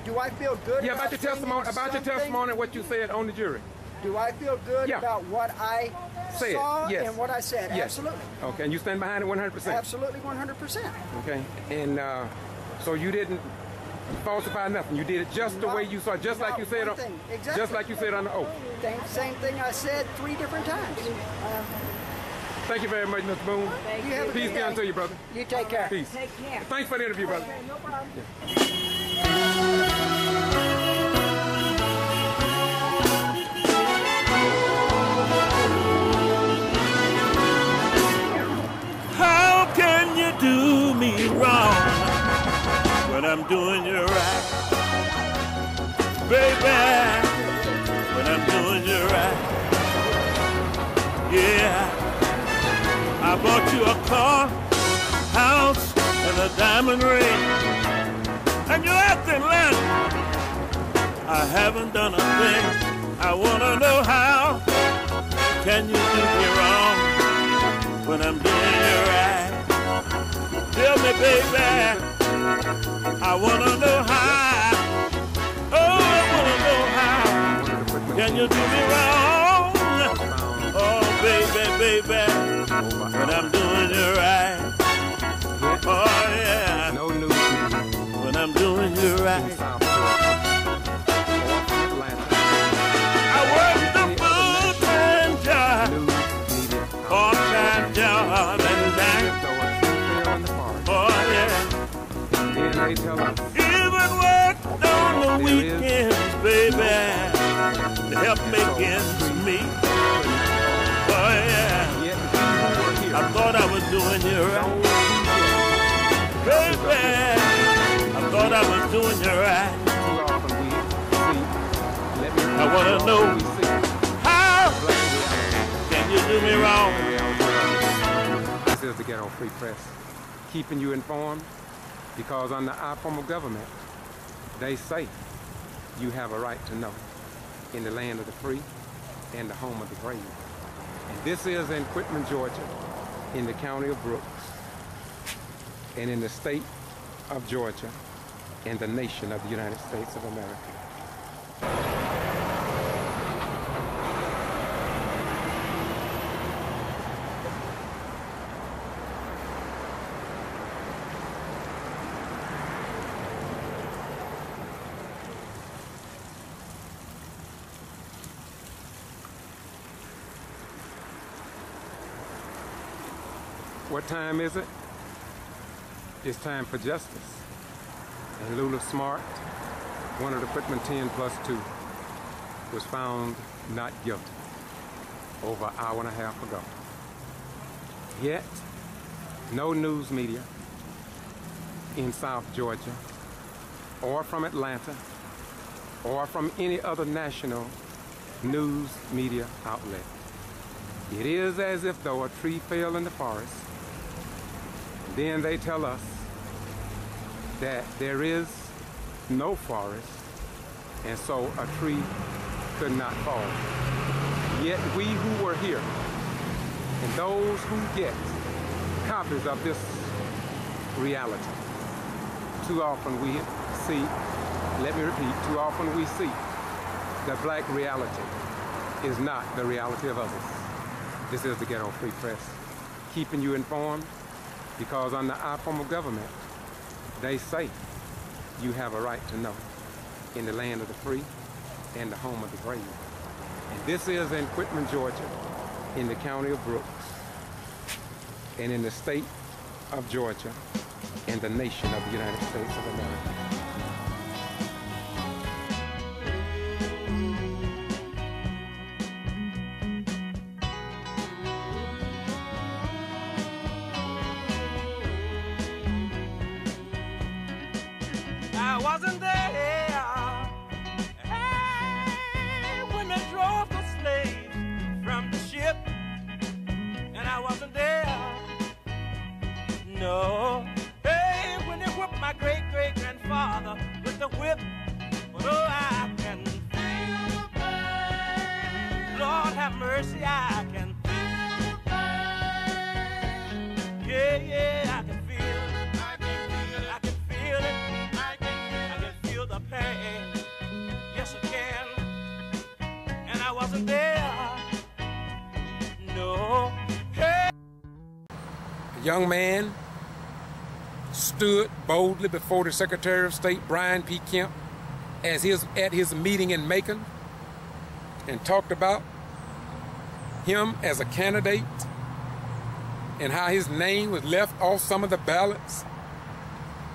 Do I feel good? Yeah, about your testimony, about your testimony and what you said on the jury. Do I feel good Yeah. about what I Said, saw yes. and what I said? Yes. Absolutely. Okay, and you stand behind it 100%? Absolutely 100%. Okay, and uh, so you didn't falsify nothing. You did it just the way you saw, it, just like you said, one on, thing. Exactly. just like you said on the oath. Same, same thing I said three different times. Uh, Thank you very much, Mr. Boone. Thank you have a Peace be day. unto you, brother. You take care. Peace. Take care. Thanks for the interview, brother. No problem. How bought you a car, house, and a diamond ring. And you're acting like I haven't done a thing. I wanna know how can you do me wrong when I'm doing you right. Tell me, baby, I wanna know how. Oh, I wanna know how. Can you do me wrong? Oh, baby, baby, when I'm doing you right. Oh, yeah. No news. When I'm doing you right. I work the full-time job, part-time job, and. Oh, yeah. Even on the weekends, baby, to help make ends doing you right. I want to know how can you do me wrong? This is the Ghetto Free Press, keeping you informed Because under our form of government, they say you have a right to know in the land of the free and the home of the brave. And this is in Quitman, Georgia, in the county of Brooks, and in the state of Georgia, and the nation of the United States of America. What time is it? It's time for justice. And Lula Smart, one of the Quitman 10 plus 2, was found not guilty over an hour and a half ago. Yet, no news media in South Georgia or from Atlanta or from any other national news media outlet. It is as if though a tree fell in the forest then they tell us that there is no forest, and so a tree could not fall. Yet we who were here, and those who get copies of this reality, too often we see, let me repeat, too often we see that black reality is not the reality of others. This is the Ghetto Free Press, keeping you informed because under our form of government, they say you have a right to know in the land of the free and the home of the brave. And this is in Quitman, Georgia, in the county of Brooks, and in the state of Georgia, and the nation of the United States of America. Boldly before the Secretary of State, Brian P. Kemp, as his, at his meeting in Macon and talked about him as a candidate and how his name was left off some of the ballots.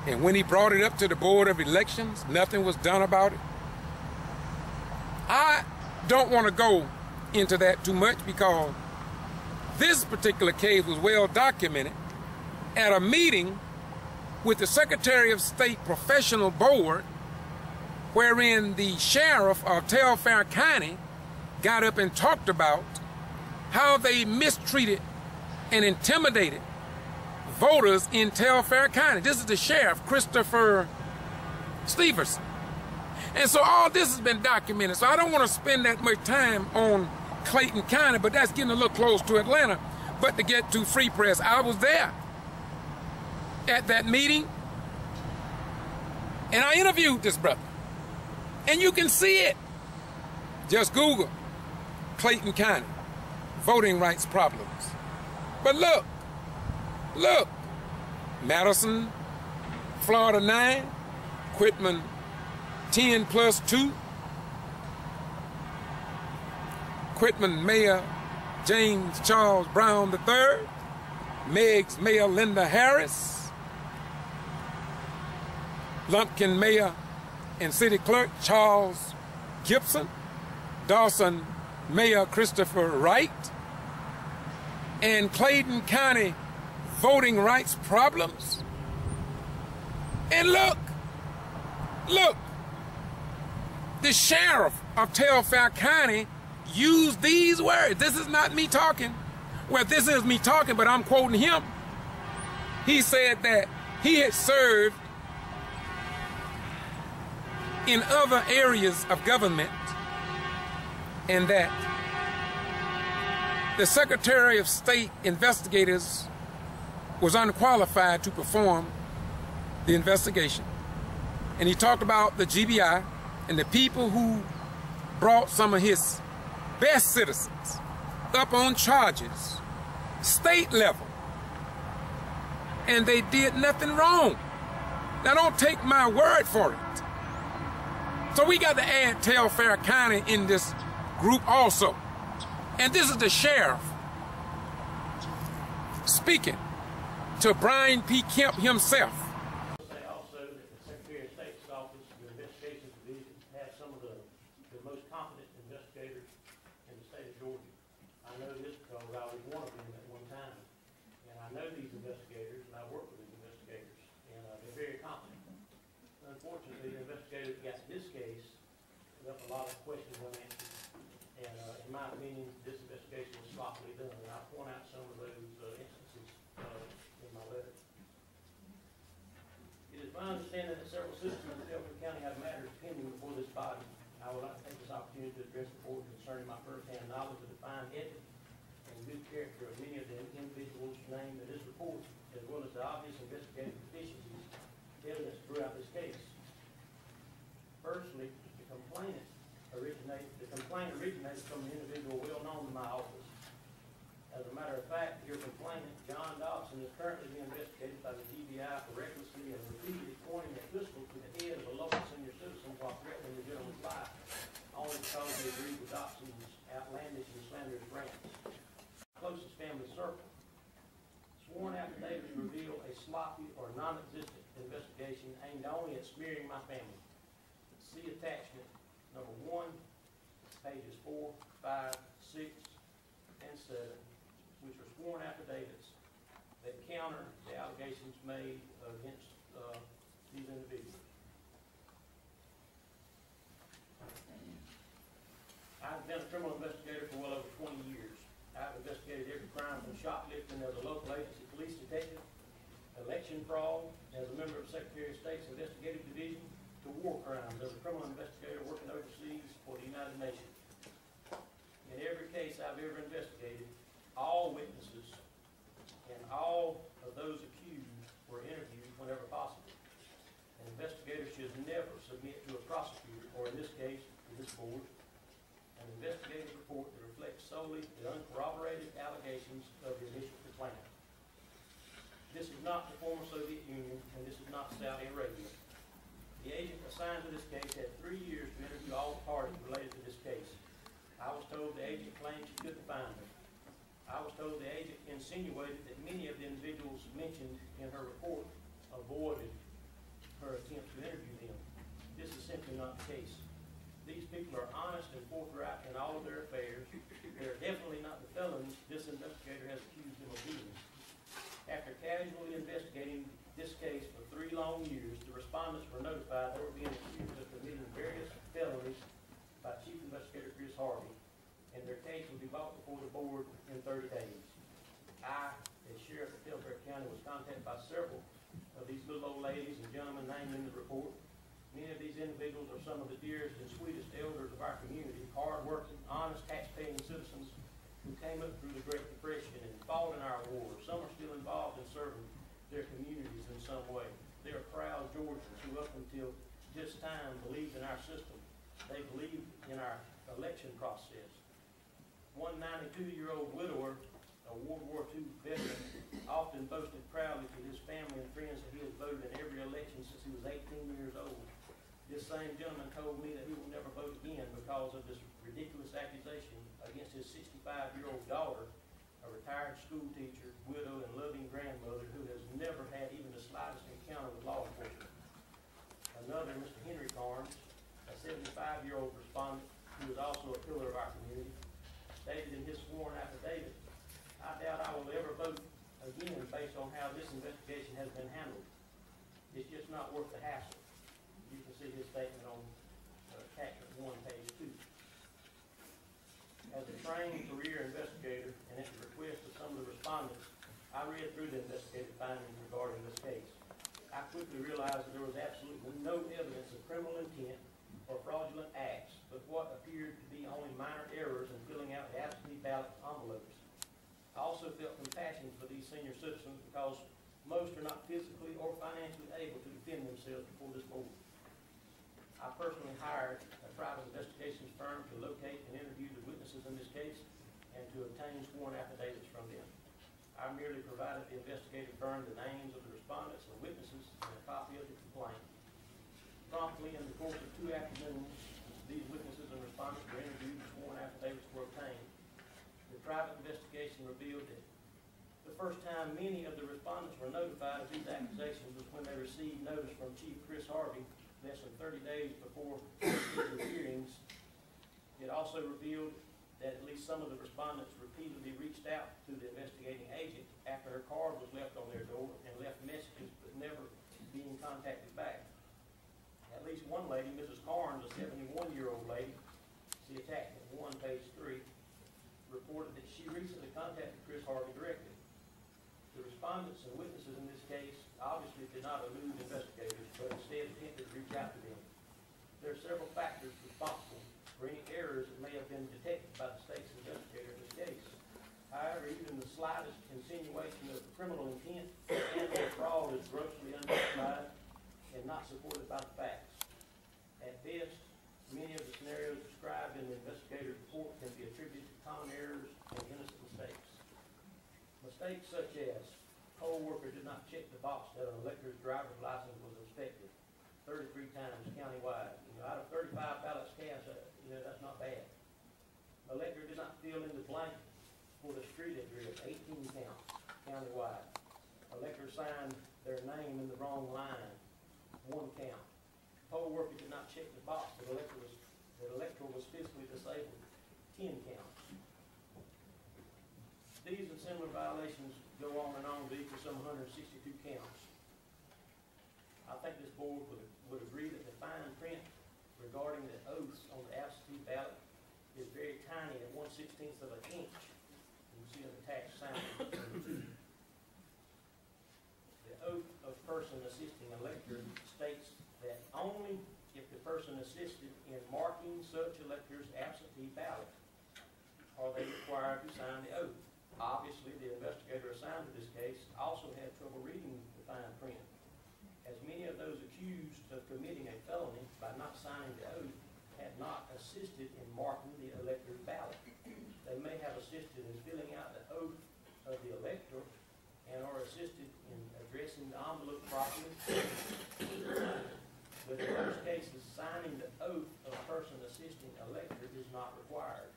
And when he brought it up to the Board of Elections, nothing was done about it. I don't want to go into that too much because this particular case was well documented at a meeting with the Secretary of State Professional Board, wherein the sheriff of Telfair County got up and talked about how they mistreated and intimidated voters in Telfair County. This is the sheriff, Christopher Steverson. And so all this has been documented. So I don't want to spend that much time on Clayton County, but that's getting a little close to Atlanta. But to get to Free Press, I was there at that meeting, and I interviewed this brother. And you can see it. Just Google Clayton County voting rights problems. But look, look, Madison, Florida 9, Quitman 10 plus 2, Quitman Mayor James Charles Brown III, Meigs Mayor Linda Harris, Lumpkin Mayor and City Clerk Charles Gibson, Dawson Mayor Christopher Wright, and Clayton County voting rights problems. And look, look, the sheriff of Telfair County used these words. This is not me talking. Well, this is me talking, but I'm quoting him. He said that he had served in other areas of government and that the Secretary of State investigators was unqualified to perform the investigation. And he talked about the GBI and the people who brought some of his best citizens up on charges, state level, and they did nothing wrong. Now don't take my word for it. So we got to add Telfair County in this group also. And this is the sheriff speaking to Brian P. Kemp himself. say also that the Secretary of State's office, the investigations division, has some of the, the most competent investigators in the state of Georgia. I know this because I was one of them at one time. And I know these investigators, and I work with these investigators, and, uh, they're very competent. Unfortunately, the investigator that got this case left a lot of questions unanswered. And, uh, in my opinion, this investigation was sloppily done, and I point out some of those, uh, instances, uh, in my letter. It is my understanding that several citizens of Telfair County have matters pending before this body. I would like to take this opportunity to address the board concerning my firsthand knowledge of the fine ethic and good character of many of the individuals named in this report, as well as the obvious investigative deficiencies evidenced throughout this case. Firstly, the complainant originated, the complaint originated from an individual well known to my office. As a matter of fact, your complainant, John Dobson, is currently being investigated by the GBI for recklessly and repeatedly pointing a pistol to the head of a local senior citizen while threatening the gentleman's life, he agreed with Dobson's outlandish and slanderous rants. Closest family circle. Sworn affidavits reveal a sloppy or non-existent investigation aimed only at smearing my family. See attachment number one, pages four, five, six, and seven, which are sworn affidavits that counter the allegations made against, uh, these individuals. I've been a criminal investigator for well over twenty years. I've investigated every crime from shoplifting as a local agency police detective, election fraud as a member of Secretary of State's investigative division, to war crimes as a criminal investigator working overseas for the United Nations. In every case I've ever investigated, all witnesses and all of those accused were interviewed whenever possible. An investigator should never submit to a prosecutor, or in this case, to this board, an investigative report that reflects solely the uncorroborated allegations of the initial complainant. This is not the former Soviet Union, and this is not Saudi Arabia. The agent assigned to this case had three years to interview all parties related to this case. I was told the agent claimed she couldn't find them. I was told the agent insinuated that many of the individuals mentioned in her report avoided her attempt to interview them. This is simply not the case. These people are honest and forthright in all of their affairs. They're definitely not the felons this investigator has accused them of being. After casually investigating this case for three long years, the respondents were notified they were being accused of committing various felonies by Chief Investigator Chris Harvey, and their case will be brought before the board in thirty days. I, as Sheriff of Telfair County, was contacted by several of these little old ladies and gentlemen named in the report. Many of these individuals are some of the dearest and sweetest elders of our community, hard-working, honest, tax-paying citizens who came up through the Great Depression and fought in our wars. Some are still involved in serving their communities in some way. They are proud Georgians who up until this time believed in our system. They believed in our election process. One 92-year-old widower, a World War II veteran, often boasted proudly to his family and friends that he has voted in every election since he was 18 years old. This same gentleman told me that he will never vote again because of this ridiculous accusation against his 65-year-old daughter, a retired school teacher, widow, and loving grandmother who has never had even the slightest encounter with law enforcement. Another, Mr. Henry Carnes, 75-year-old respondent who is also a pillar of our community, stated in his sworn affidavit, I doubt I will ever vote again based on how this investigation has been handled. It's just not worth the hassle. You can see his statement on uh, attachment one, page two. As a trained career investigator and at the request of some of the respondents, I read through the investigative findings regarding this case. I quickly realized that there was absolutely no evidence of criminal intent fraudulent acts, but what appeared to be only minor errors in filling out absentee ballot envelopes. I also felt compassion for these senior citizens because most are not physically or financially able to defend themselves before this board. I personally hired a private investigations firm to locate and interview the witnesses in this case and to obtain sworn affidavits from them. I merely provided the investigative firm the names of the respondents and witnesses and a copy of the complaint. Promptly, in the course of two afternoons, these witnesses and respondents were interviewed and sworn affidavits were obtained. The private investigation revealed that the first time many of the respondents were notified of these accusations was when they received notice from Chief Chris Harvey less than thirty days before the hearings. It also revealed that at least some of the respondents repeatedly reached out to the investigating agent after her card was left on their door and left messages but never being contacted back. Least one lady, Mrs. Carnes, a seventy-one-year-old lady, see attachment one, page three, reported that she recently contacted Chris Harvey directly. The respondents and witnesses in this case obviously did not elude investigators, but instead attempted to reach out to them. There are several factors responsible for any errors that may have been detected by the state's investigator in this case. However, even the slightest insinuation of criminal intent and fraud is grossly unjustified and not supported by the facts. Best, many of the scenarios described in the investigator's report can be attributed to common errors and innocent mistakes. Mistakes such as poll worker did not check the box that an elector's driver's license was inspected thirty-three times countywide. You know, out of thirty-five ballots cast, uh, you know, that's not bad. Elector did not fill in the blank for the street address, eighteen counts countywide. Elector signed their name in the wrong line, one count. Poll worker did not check the box that elector was, that elector was physically disabled, ten counts. These and similar violations go on and on to equal some hundred and sixty-two counts. I think this board would, would agree that the fine print regarding the oaths on the absentee ballot is very tiny at one sixteenth of an inch. You can see an attached sign. The oath of person assisting elector states that only if the person assisted in marking such elector's absentee ballot are they required to sign the oath. Obviously, the investigator assigned to this case also had trouble reading the fine print as many of those accused of committing a felony by not signing the oath had not assisted in marking the elector's ballot. They may have assisted in filling out the oath of the elector and are assisted in addressing the envelope properly. But in most cases, signing the a person assisting elector is not required.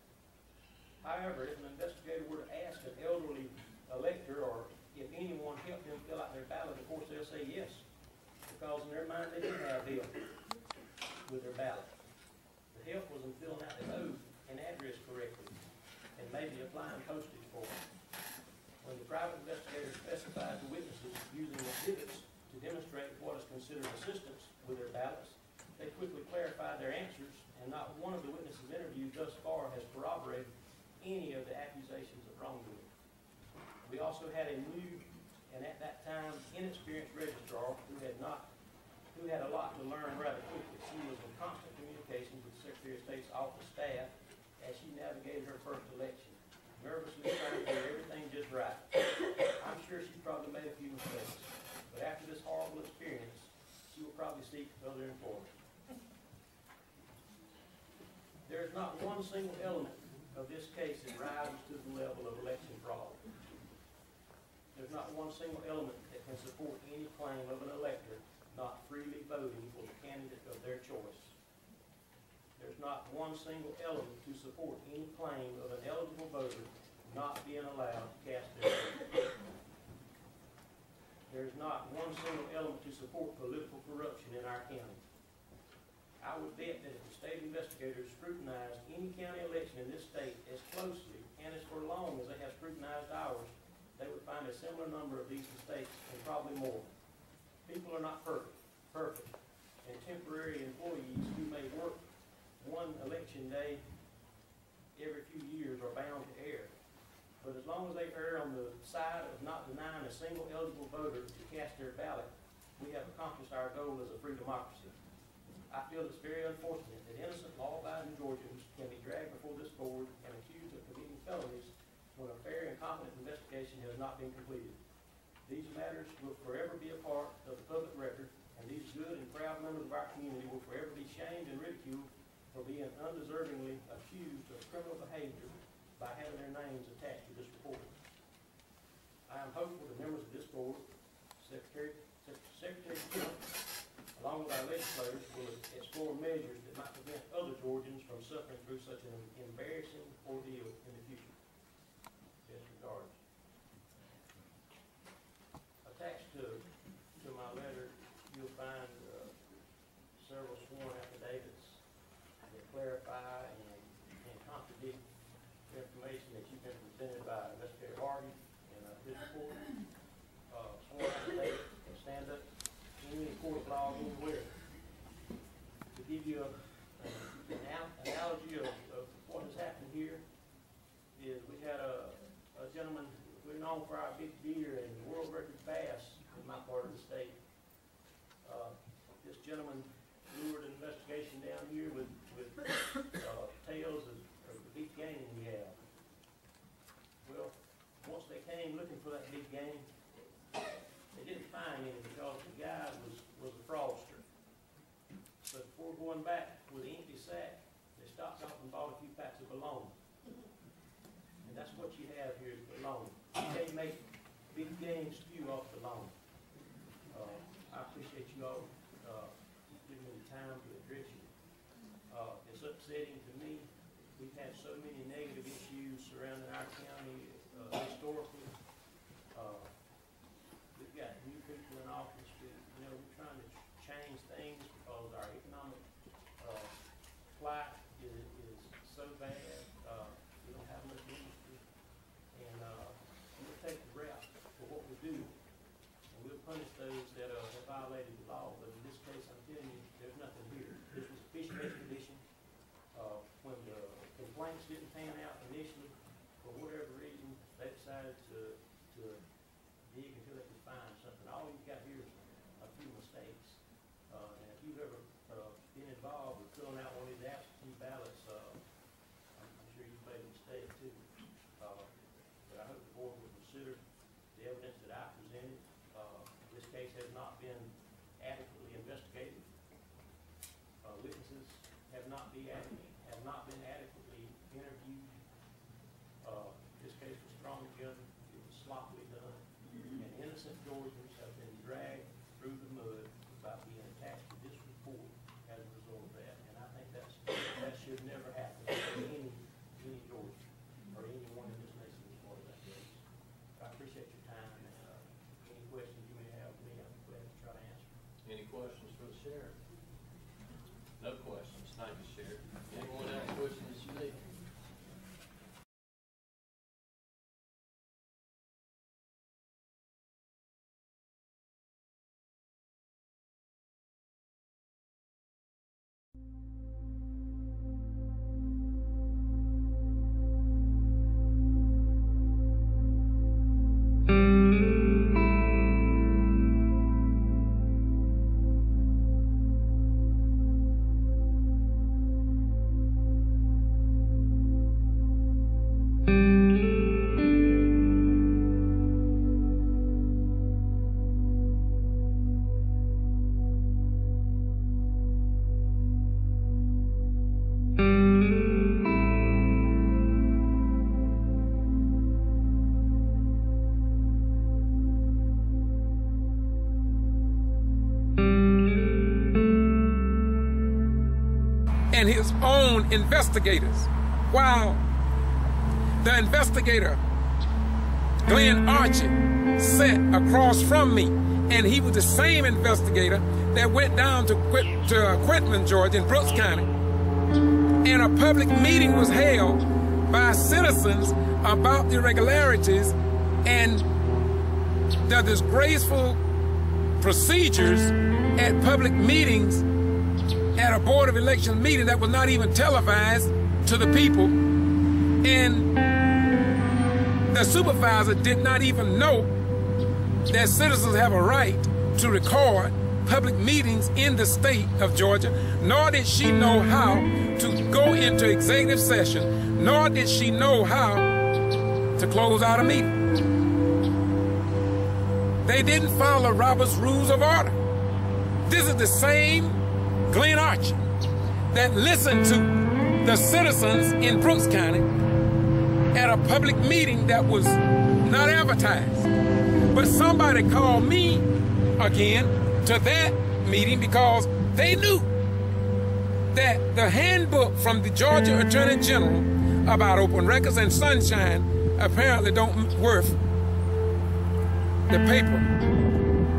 However, if an investigator were to ask an elderly elector or if anyone helped them fill out their ballot, of course, they'll say yes because in their mind they did have help with their ballot. The help was in filling out the oath and address correctly, and maybe applying postage for it. When the private investigator specified the witnesses using exhibits to demonstrate what is considered assistance with their ballots, they quickly clarified their answers, and not one of the witnesses interviewed thus far has corroborated any of the accusations of wrongdoing. We also had a new and at that time inexperienced registrar who had not who had a lot to learn rather quickly. She was in constant communication with the Secretary of State's office staff as she navigated her first election, nervously trying to do everything just right. I'm sure she's probably made a few mistakes, but after this horrible experience, she will probably seek further employment. There is not one single element of this case that rises to the level of election fraud. There's not one single element that can support any claim of an elector not freely voting for the candidate of their choice. There's not one single element to support any claim of an eligible voter not being allowed to cast their vote. There's not one single element to support political corruption in our county. I would bet that if the state investigators scrutinized any county election in this state as closely and as for long as they have scrutinized ours, they would find a similar number of these mistakes and probably more. People are not perfect, perfect, and temporary employees who may work one election day every few years are bound to err. But as long as they err on the side of not denying a single eligible voter to cast their ballot, we have accomplished our goal as a free democracy. I feel it's very unfortunate that innocent law-abiding Georgians can be dragged before this board and accused of committing felonies when a fair and competent investigation has not been completed. These matters will forever be a part of the public record, and these good and proud members of our community will forever be shamed and ridiculed for being undeservingly accused of criminal behavior by having their names attached to this report. I am hopeful the members of this board, Secretary, Secretary along with our legislators, explore measures that might prevent other Georgians from suffering through such an embarrassing ordeal in the future. Best regards. Attached to, to my letter, you'll find uh, several sworn affidavits that clarify and, and contradict the information that you've been presented by Investigator Harvey in uh, his report. Uh, sworn affidavit can stand up in any court of law anywhere. To give you a, an anal- analogy of, of what has happened here, is we had a, a gentleman, we're known for our big deer and world record bass in my part of the state. Uh, this gentleman lured an investigation down here with, with, uh, tales of, of the big game we have. Well, once they came looking for that big game, they didn't find any because the guy was, was a fraudster. But before going back with an empty sack, they stopped off and bought a few packs of bologna. And that's what you have here is bologna. You can't make big game stew off bologna. Uh, I appreciate you all, uh, giving me the time to address you. Uh, it's upsetting to me. We've had so many negative issues surrounding our county, uh, historically. Uh, we've got new people in office, we, you know, we're trying to change things because our economic, uh, plight is, is so bad, uh, we don't have much industry. And, uh, we'll take the rap for what we do, and we'll punish those that, uh, have violated the law, but in this case, I'm telling you, there's nothing here. This was a fish expedition, uh, when the complaints didn't pan out initially, for whatever reason, they decided to, to dig until they could find something. All you've got here is a few mistakes. Uh, and if you've ever, uh, been involved with filling out one of these absentee ballots, uh, I'm, I'm sure you've made a mistake too. Uh, but I hope the board will consider the evidence that I presented. Uh, this case has not been adequately investigated. Uh, witnesses have not been adequately, have not been adequately interviewed. Uh, this case was thrown together, it was sloppily done, and innocent Georgians have been dragged through the mud by being attached to this report as a result of that. And I think that's, that should never happen to any, any Georgian or anyone in this nation as part of that case. I appreciate your time, and, uh, any questions you may have, me, I'm glad to try to answer. Any questions and his own investigators. While the investigator, Glenn Archie, sat across from me, and he was the same investigator that went down to, Quit, to uh, Quitman, Georgia, in Brooks County, and a public meeting was held by citizens about the irregularities and the disgraceful procedures at public meetings at a Board of Elections meeting that was not even televised to the people. And the supervisor did not even know that citizens have a right to record public meetings in the state of Georgia, nor did she know how to go into executive session, nor did she know how to close out a meeting. They didn't follow Robert's rules of order. This is the same Glenn Archer that listened to the citizens in Brooks County at a public meeting that was not advertised. But somebody called me again to that meeting because they knew that the handbook from the Georgia Attorney General about open records and sunshine apparently don't worth the paper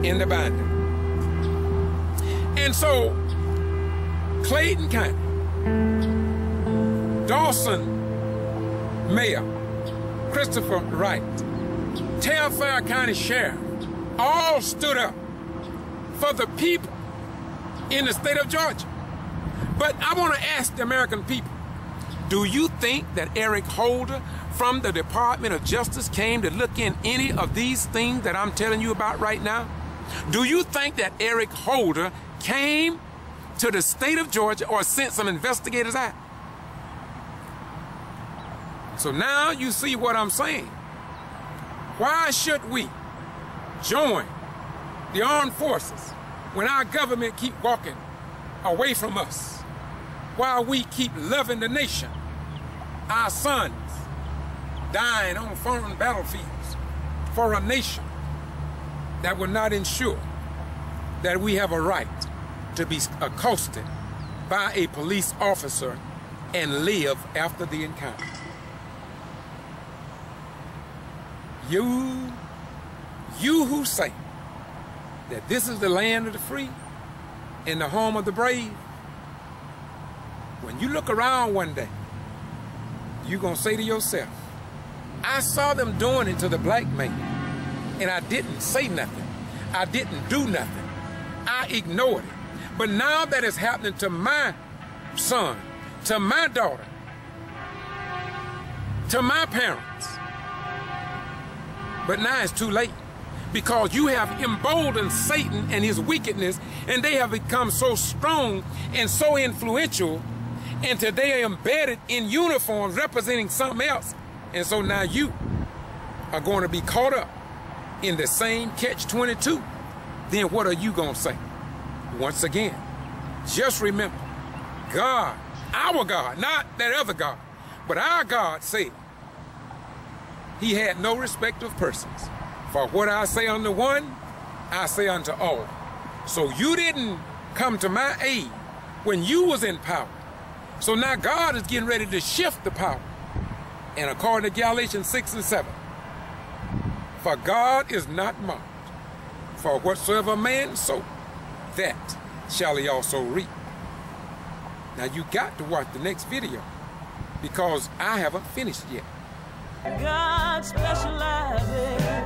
in the binder. And so Clayton County, Dawson Mayor Christopher Wright, Telfair County Sheriff, all stood up for the people in the state of Georgia. But I want to ask the American people, do you think that Eric Holder from the Department of Justice came to look in any of these things that I'm telling you about right now? Do you think that Eric Holder came to the state of Georgia or sent some investigators out? So now you see what I'm saying. Why should we join the armed forces when our government keep walking away from us? While we keep loving the nation, our sons dying on foreign battlefields for a nation that will not ensure that we have a right to be accosted by a police officer and live after the encounter. You, you who say that this is the land of the free and the home of the brave, when you look around one day, you're going to say to yourself, I saw them doing it to the black man, and I didn't say nothing. I didn't do nothing. I ignored it. But now that is happening to my son, to my daughter, to my parents, but now it's too late because you have emboldened Satan and his wickedness, and they have become so strong and so influential, and today are embedded in uniforms representing something else. And so now you are going to be caught up in the same catch 22. Then what are you going to say? Once again, just remember God, our God, not that other God, but our God said, he had no respect of persons. For what I say unto one, I say unto all. So you didn't come to my aid when you was in power. So now God is getting ready to shift the power. And according to Galatians 6 and 7, for God is not mocked. For whatsoever man sow, that shall he also reap. Now you got to watch the next video because I haven't finished yet. God specializes.